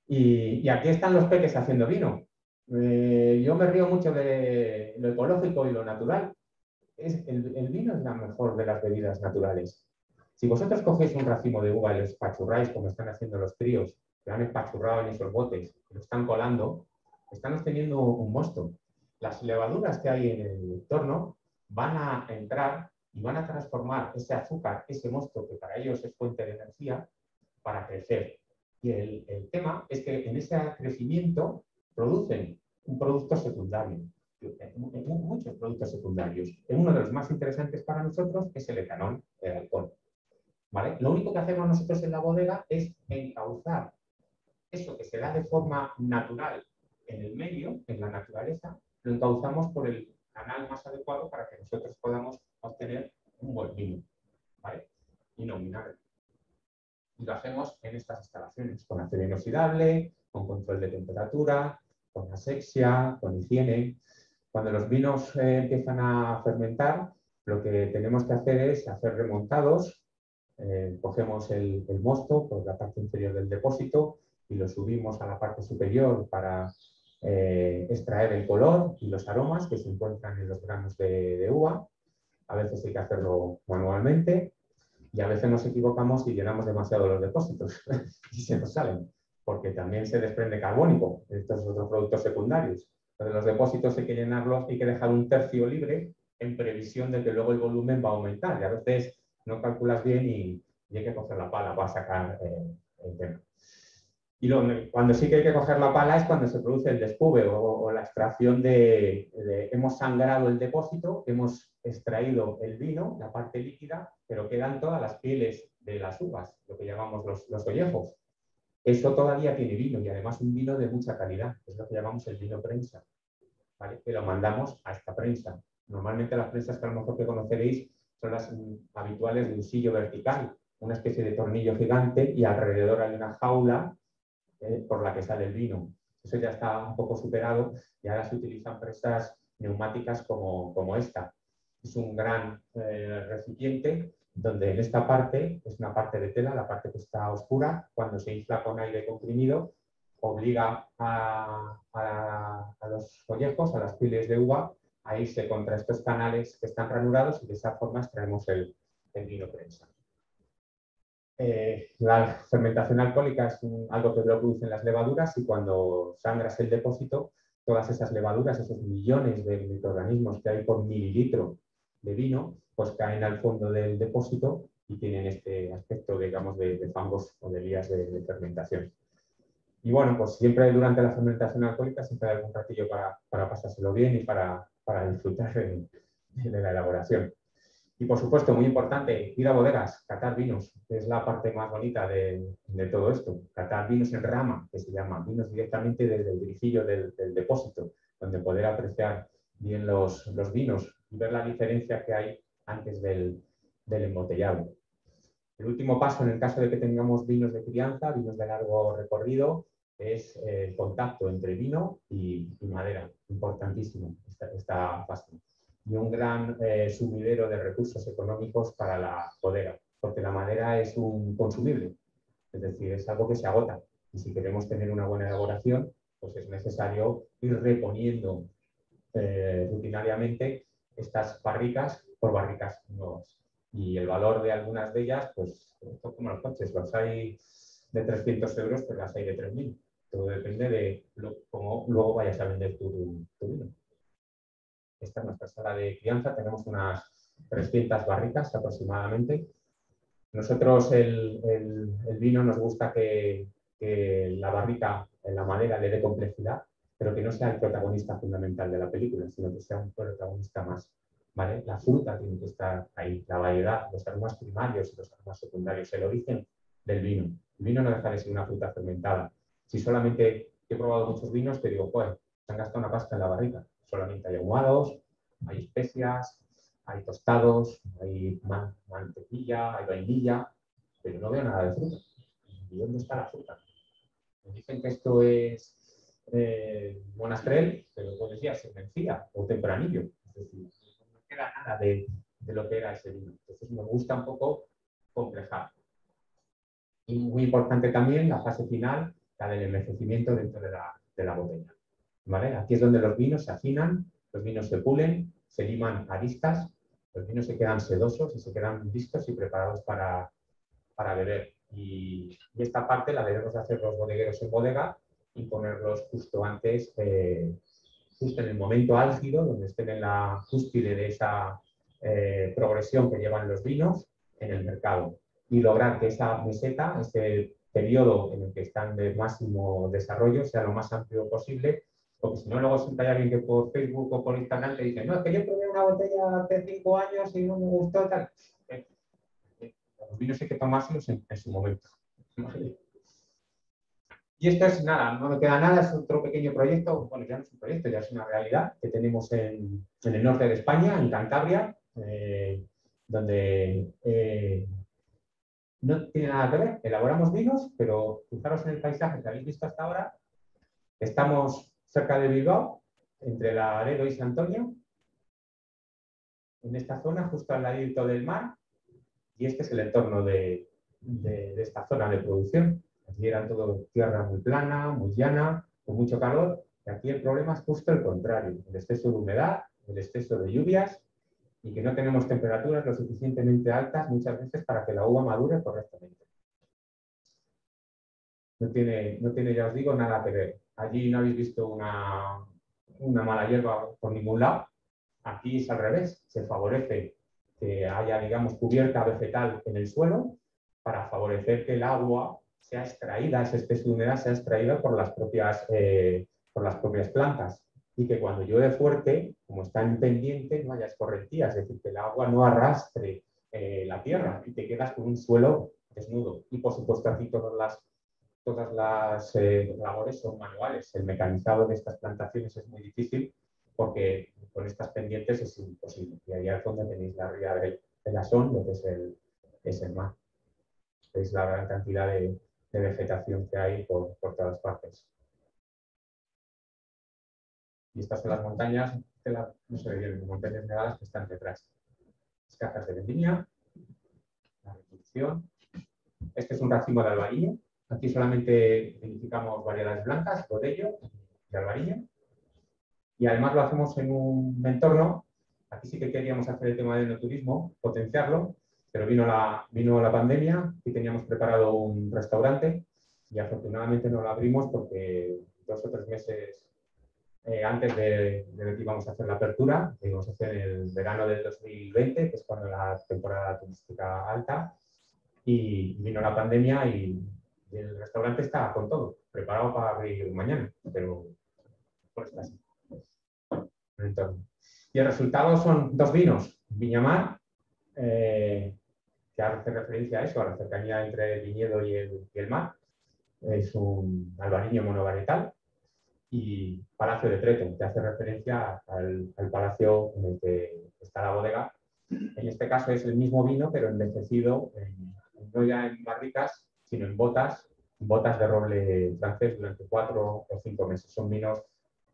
S2: Y, y, aquí están los peques haciendo vino. Eh, yo me río mucho de lo ecológico y lo natural. El, vino es la mejor de las bebidas naturales. Si vosotros cogéis un racimo de uva y lo espachurráis, como están haciendo los tríos, que han espachurrado en esos botes, lo están colando, están obteniendo un mosto. Las levaduras que hay en el entorno van a entrar y van a transformar ese azúcar, ese mosto que para ellos es fuente de energía, para crecer. Y el tema es que en ese crecimiento producen un producto secundario, muchos productos secundarios. Uno de los más interesantes para nosotros es el etanol, el alcohol. ¿Vale? Lo único que hacemos nosotros en la bodega es encauzar eso que se da de forma natural en el medio, en la naturaleza, lo encauzamos por el canal más adecuado para que nosotros podamos obtener un buen vino, ¿vale? Y lo hacemos en estas instalaciones, con acero inoxidable, con control de temperatura, con asexia, con higiene. Cuando los vinos eh, empiezan a fermentar, lo que tenemos que hacer es hacer remontados. Eh, cogemos el, mosto por la parte inferior del depósito y lo subimos a la parte superior para eh, extraer el color y los aromas que se encuentran en los granos de, uva. A veces hay que hacerlo manualmente y a veces nos equivocamos y llenamos demasiado los depósitos y se nos salen porque también se desprende carbónico, estos otros productos secundarios. Entonces, los depósitos hay que llenarlos, hay que dejar un tercio libre en previsión de que luego el volumen va a aumentar. Y a veces no calculas bien y, hay que coger la pala para sacar eh, el tema. Y cuando sí que hay que coger la pala es cuando se produce el despube o, la extracción de, Hemos sangrado el depósito, hemos extraído el vino, la parte líquida, pero quedan todas las pieles de las uvas, lo que llamamos los, los ollejos. Eso todavía tiene vino y además un vino de mucha calidad, es lo que llamamos el vino prensa, ¿vale? que lo mandamos a esta prensa. Normalmente las prensas que a lo mejor que conoceréis son las habituales de un sillo vertical, una especie de tornillo gigante y alrededor hay una jaula eh, por la que sale el vino. Eso ya está un poco superado y ahora se utilizan presas neumáticas como, como esta. Es un gran eh, recipiente donde en esta parte es una parte de tela, la parte que está oscura, cuando se infla con aire comprimido, obliga a, los follejos, a las pieles de uva, a irse contra estos canales que están ranurados y de esa forma extraemos el, vino prensa. Eh, la fermentación alcohólica es algo que lo producen las levaduras y cuando sangras el depósito, todas esas levaduras, esos millones de microorganismos que hay por mililitro de vino, pues caen al fondo del depósito y tienen este aspecto, digamos, de, fangos o de vías de, fermentación. Y bueno, pues siempre durante la fermentación alcohólica siempre hay algún ratillo para, para pasárselo bien y para, para disfrutar de, la elaboración. Y por supuesto, muy importante, ir a bodegas, catar vinos, que es la parte más bonita de, de, todo esto. Catar vinos en rama, que se llama, vinos directamente desde el grifillo del, del depósito, donde poder apreciar bien los, los, vinos ver la diferencia que hay antes del, embotellado. El último paso en el caso de que tengamos vinos de crianza, vinos de largo recorrido, es el contacto entre vino y, madera, importantísimo esta, fase. Y un gran eh, sumidero de recursos económicos para la bodega, porque la madera es un consumible, es decir, es algo que se agota. Y si queremos tener una buena elaboración, pues es necesario ir reponiendo eh, rutinariamente estas barricas por barricas nuevas. Y el valor de algunas de ellas, pues, como los coches, los hay de 300 euros, pero las hay de 3.000. Todo depende de cómo luego vayas a vender tu, vino. esta es nuestra sala de crianza, tenemos unas 300 barricas aproximadamente. Nosotros el, vino nos gusta que, la barrica en la madera le dé complejidad, pero que no sea el protagonista fundamental de la película, sino que sea un protagonista más. ¿vale? La fruta tiene que estar ahí, la variedad, los aromas primarios y los aromas secundarios, el origen del vino. El vino no deja de ser una fruta fermentada. Si solamente he probado muchos vinos, te digo, pues, se han gastado una pasta en la barrica. Solamente hay ahumados, hay especias, hay tostados, hay mantequilla, hay vainilla, pero no veo nada de fruta. ¿Y dónde está la fruta? Me dicen que esto es eh, monastrel, pero como decía, se mencía o tempranillo. Es decir, no queda nada de, lo que era ese vino. Entonces me gusta un poco complejar. Y muy importante también la fase final, la del envejecimiento dentro de la, de la botella. ¿Vale? Aquí es donde los vinos se afinan, los vinos se pulen, se liman aristas, los vinos se quedan sedosos y se quedan listos y preparados para, para beber. Y, esta parte la debemos hacer los bodegueros en bodega y ponerlos justo antes, eh, justo en el momento álgido, donde estén en la cúspide de esa eh, progresión que llevan los vinos en el mercado. Y lograr que esa meseta, ese periodo en el que están de máximo desarrollo, sea lo más amplio posible porque si no, luego siempre hay alguien que por Facebook o por Instagram te dice, no, es que yo probé una botella hace cinco años y no me gustó tal. Eh, eh, los vinos hay que tomárselos en, su momento. Y esto es nada, no me queda nada, es otro pequeño proyecto, bueno, ya no es un proyecto, ya es una realidad que tenemos en, el norte de España, en Cantabria, eh, donde no tiene nada que ver, elaboramos vinos, pero fijaros en el paisaje que habéis visto hasta ahora, estamos cerca de Bilbao, entre la Aredo y San Antonio, en esta zona, justo al ladito del mar, y este es el entorno de, esta zona de producción. Aquí era todo tierra muy plana, muy llana, con mucho calor, y aquí el problema es justo el contrario, el exceso de humedad, el exceso de lluvias, y que no tenemos temperaturas lo suficientemente altas muchas veces para que la uva madure correctamente. No tiene, no tiene, ya os digo, nada que ver Allí no habéis visto una, mala hierba por ningún lado. Aquí es al revés, se favorece que haya, digamos, cubierta vegetal en el suelo para favorecer que el agua sea extraída, esa especie de humedad sea extraída por las propias, eh, por las propias plantas y que cuando llueve fuerte, como está en pendiente, no haya escorrentía, es decir, que el agua no arrastre eh, la tierra y te quedas con un suelo desnudo. Y por supuesto aquí todas las todas las eh, labores son manuales. El mecanizado de estas plantaciones es muy difícil porque con estas pendientes es imposible. Y ahí al fondo tenéis la ría del, Asón, lo que es el, es el mar. Veis la gran cantidad de, vegetación que hay por, todas partes. Y estas son las montañas, no se ve montañas nevadas que están detrás. Escazas de vendimia, la reproducción. Este es un racimo de albariño, Aquí solamente identificamos variedades blancas, botello y albariño. Y además lo hacemos en un entorno, aquí sí que queríamos hacer el tema del enoturismo, potenciarlo, pero vino la, vino la pandemia y teníamos preparado un restaurante y afortunadamente no lo abrimos porque dos o tres meses eh, antes de, que íbamos a hacer la apertura, íbamos a hacer el verano del 2020, que es cuando la temporada turística alta, y vino la pandemia y el restaurante está con todo, preparado para abrir mañana, pero por está así. Y el resultado son dos vinos, Viñamar, eh, que hace referencia a eso, a la cercanía entre el viñedo y el, mar. Es un albariño monovarietal. Y Palacio de Treto, que hace referencia al, palacio en el que está la bodega. En este caso es el mismo vino, pero envejecido no ya en barricas, sino en botas, botas de roble francés durante cuatro o cinco meses. Son vinos,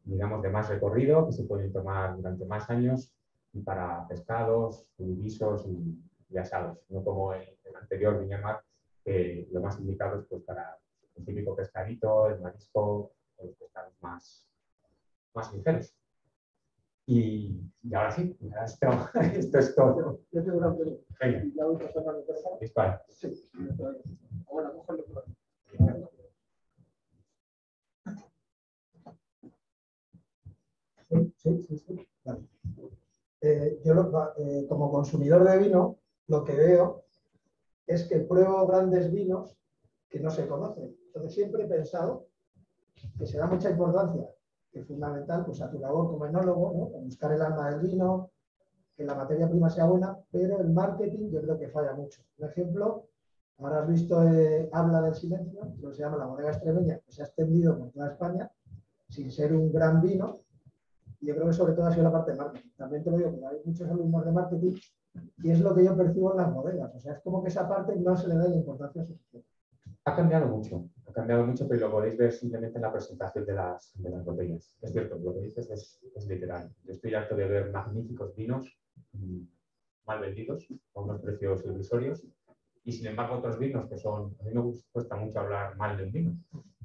S2: digamos, de más recorrido que se pueden tomar durante más años y para pescados, y guisos y, asados, no como el, anterior Viñamar, que lo más indicado es pues, para el típico pescadito, el marisco, los pescados más, más ligeros. Y, ahora sí, esto, esto es todo.
S1: Yo tengo una pregunta.
S2: Venga. Dispara. Sí.
S1: Ahora, cógelo por ahí. Sí, sí. Sí, sí, sí. Vale. Eh, yo eh, como consumidor de vino lo que veo es que pruebo grandes vinos que no se conocen. Entonces siempre he pensado que se da mucha importancia, que es fundamental, pues a tu labor como enólogo, ¿no? buscar el alma del vino, que la materia prima sea buena, pero el marketing yo creo que falla mucho. Un ejemplo, ahora has visto eh, Habla del Silencio, que se llama la bodega extremeña, que se ha extendido por toda España, sin ser un gran vino, y yo creo que sobre todo ha sido la parte de marketing. También te lo digo, porque hay muchos alumnos de marketing y es lo que yo percibo en las bodegas. O sea, es como que esa parte no se le da la importancia suficiente.
S2: Ha cambiado mucho, ha cambiado mucho, pero lo podéis ver simplemente en la presentación de las, de las botellas. Es cierto, lo que dices es, es literal. Yo estoy harto de ver magníficos vinos mm, mal vendidos, a unos precios irrisorios, y sin embargo otros vinos que son, a mí me cuesta mucho hablar mal de un vino,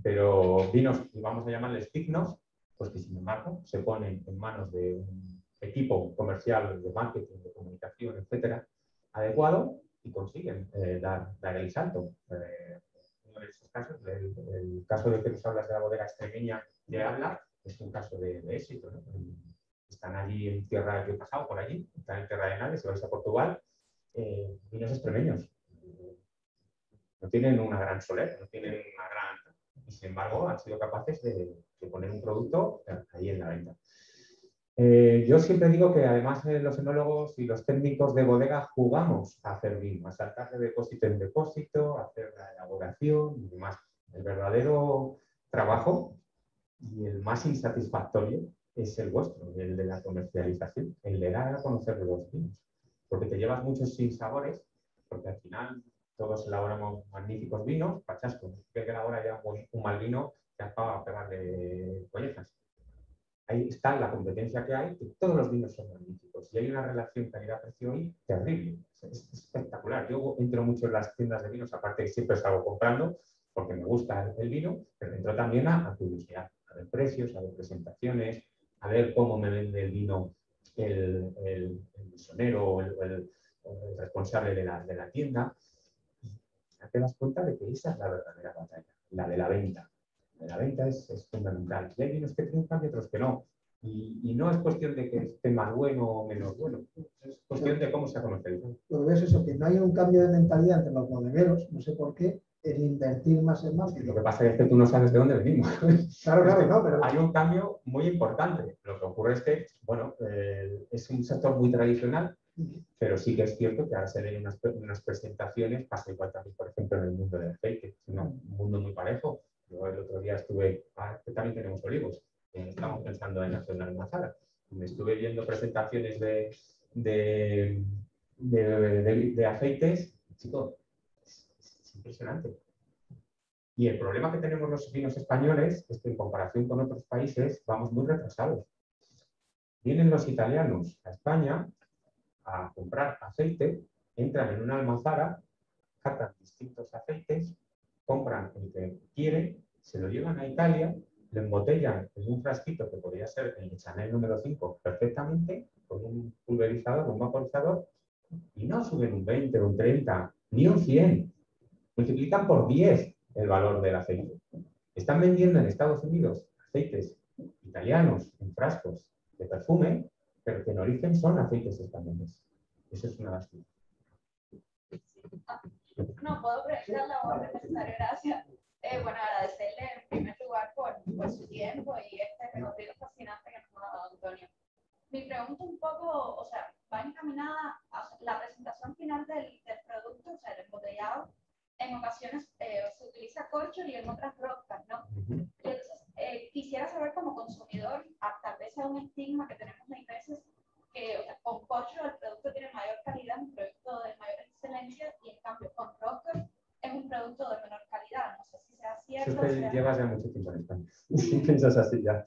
S2: pero vinos, y vamos a llamarles dignos, pues que sin embargo se ponen en manos de un equipo comercial, de marketing, de comunicación, etcétera, adecuado y consiguen eh, dar, el salto. Eh, uno de esos casos, el, caso de que nos hablas de la bodega extremeña de Habla, es un caso de, éxito. Están allí en tierra, yo he pasado por allí, están en tierra de Nales, si vais a Portugal, eh, vinos extremeños. No tienen una gran soler, no tienen una gran... Y sin embargo, han sido capaces de poner un producto ahí en la venta. Eh, yo siempre digo que además eh, los enólogos y los técnicos de bodega jugamos a hacer vino, a saltar de depósito en depósito, a hacer la elaboración y demás. El verdadero trabajo y el más insatisfactorio es el vuestro, el de la comercialización, el de dar a conocer los vinos. Porque te llevas muchos sin sabores, porque al final todos elaboramos magníficos vinos, pachasco, que elabora ya un mal vino, te acaba a pegarle collejas ahí está la competencia que hay, que todos los vinos son magníficos. Y hay una relación calidad-precio ahí terrible. Es, espectacular. Yo entro mucho en las tiendas de vinos, aparte que siempre salgo comprando, porque me gusta el, vino, pero entro también a, a, curiosidad, a ver precios, a ver presentaciones, a ver cómo me vende el vino el, el, el o el, responsable de la, de la tienda. Y te das cuenta de que esa es la verdadera batalla, la de la venta la venta es, fundamental. Y hay vinos que triunfan y otros que no. Y, no es cuestión de que esté más bueno o menos bueno, es cuestión de cómo se ha conocido.
S1: Lo que es eso, que no hay un cambio de mentalidad entre los bodegueros, no sé por qué, en invertir más en marketing.
S2: Lo que pasa es que tú no sabes de dónde venimos.
S1: Claro, claro, no, pero...
S2: Hay un cambio muy importante. Lo que ocurre es que, bueno, eh, es un sector muy tradicional, pero sí que es cierto que ahora se ven unas, unas presentaciones, pasa igual también, por ejemplo, en el mundo del aceite, es un mundo muy parejo el otro día estuve, ah, también tenemos olivos, eh, estamos pensando en hacer una almazara. Me estuve viendo presentaciones de, de, de, aceites, chico, es, impresionante. Y el problema que tenemos los vinos españoles es que en comparación con otros países vamos muy retrasados. Vienen los italianos a España a comprar aceite, entran en una almazara, catan distintos aceites compran el que quieren, se lo llevan a Italia, lo embotellan en un frasquito que podría ser el Chanel número 5 perfectamente, con un pulverizador, un vaporizador, y no suben un 20, un 30, ni un 100. Multiplican por 10 el valor del aceite. Están vendiendo en Estados Unidos aceites italianos en frascos de perfume, pero que en origen son aceites españoles. Eso es una lástima.
S7: No puedo preguntar la orden necesaria, gracias. Eh, bueno, agradecerle en primer lugar por, por, su tiempo y este recorrido fascinante que nos ha dado Antonio. Mi pregunta un poco, o sea, va encaminada a la presentación final del, del producto, o sea, el embotellado. En ocasiones eh, se utiliza corcho y en otras rocas, ¿no? entonces, eh, quisiera saber como consumidor, tal vez sea un estigma que tenemos hay veces, que o sea, con corcho el producto tiene mayor calidad, un producto de mayor excelencia, y en cambio con rocker es un producto de menor calidad. No sé si sea cierto. Si
S2: llevas ya mucho tiempo en España. piensas así ya.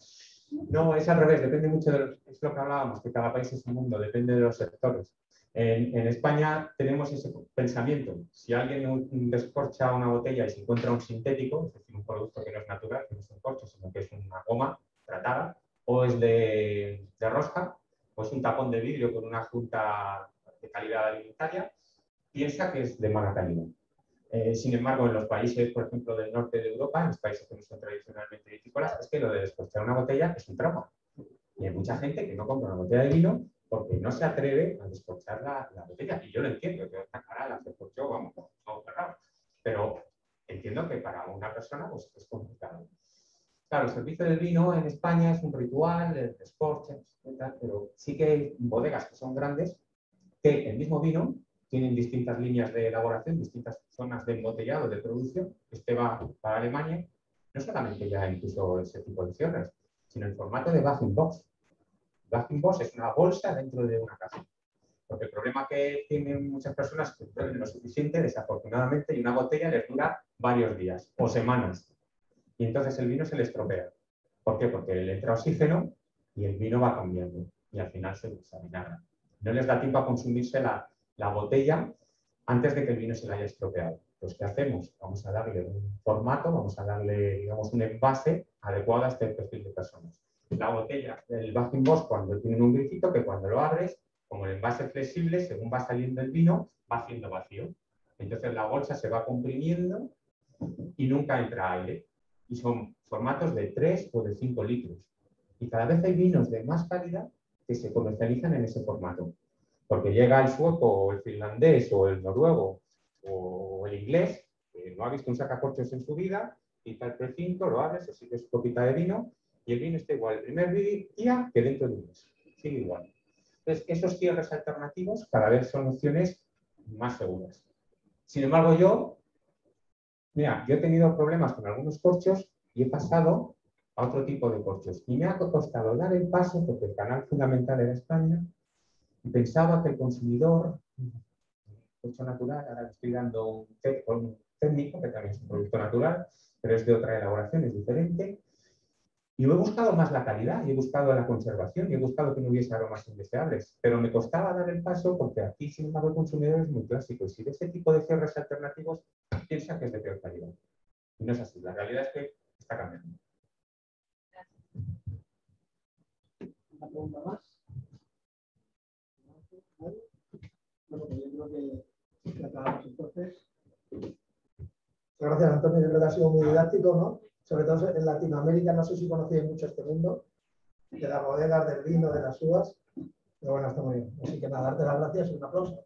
S2: No, es al revés, depende mucho de lo, es lo que hablábamos, que cada país es un mundo, depende de los sectores. En, en, España tenemos ese pensamiento. Si alguien descorcha una botella y se encuentra un sintético, es decir, un producto que no es natural, que no es un corcho, sino que es una goma tratada, o es de, de rosca, o es un tapón de vidrio con una junta de calidad alimentaria, piensa que es de mala calidad. Eh, sin embargo, en los países, por ejemplo, del norte de Europa, en los países que no son tradicionalmente vitícolas, es que lo de descorchar una botella es un trauma. Y hay mucha gente que no compra una botella de vino porque no se atreve a descorchar la, la botella. Y yo lo entiendo, yo esta cara la descorchó, vamos, todo cerrado. Pero entiendo que para una persona pues, es complicado. Claro, el servicio del vino en España es un ritual, el descorche, pero sí que hay bodegas que son grandes que el mismo vino tienen distintas líneas de elaboración, distintas zonas de embotellado, de producción. Este va para Alemania, no solamente ya incluso ese tipo de cierres, sino en formato de bagging box. Bagging box es una bolsa dentro de una casa. Porque el problema que tienen muchas personas es que beben lo suficiente, desafortunadamente, y una botella les dura varios días o semanas. Y entonces el vino se le estropea. ¿Por qué? Porque le entra oxígeno y el vino va cambiando. Y al final se desaminaga. No les da tiempo a consumirse la, la botella antes de que el vino se le haya estropeado. Pues, ¿qué hacemos? Vamos a darle un formato, vamos a darle, digamos, un envase adecuado a este perfil de personas. La botella, el bagging box, cuando tiene un grifito que cuando lo abres, como el envase flexible, según va saliendo el vino, va haciendo vacío. Entonces la bolsa se va comprimiendo y nunca entra aire. Y son formatos de 3 o de 5 litros. Y cada vez hay vinos de más calidad que se comercializan en ese formato. Porque llega el sueco o el finlandés o el noruego o el inglés, que no ha visto un sacacorchos en su vida, quita el precinto, lo abre, se sirve su copita de vino y el vino está igual el primer día que dentro de un mes. Sigue igual. Entonces, esos cierres alternativos cada vez son opciones más seguras. Sin embargo, yo, mira, yo he tenido problemas con algunos corchos y he pasado a otro tipo de corchos. Y me ha costado dar el paso, porque el canal fundamental era España, pensaba que el consumidor, corcho natural, ahora estoy dando un, un técnico, que también es un producto natural, pero es de otra elaboración, es diferente, y he buscado más la calidad, y he buscado la conservación, y he buscado que no hubiese aromas indeseables. Pero me costaba dar el paso porque aquí, sin embargo, el consumidor es muy clásico. Y si de ese tipo de cierres alternativos, piensa que es de peor calidad. Y no es así. La realidad es que está cambiando.
S1: ¿Una pregunta más? Bueno, pues entonces. Muchas gracias, Antonio. Yo creo que ha sido muy didáctico, ¿no? sobre todo en Latinoamérica, no sé si conocéis mucho este mundo, de las bodegas, del vino, de las uvas, pero bueno, está muy bien. Así que nada, darte las gracias un aplauso.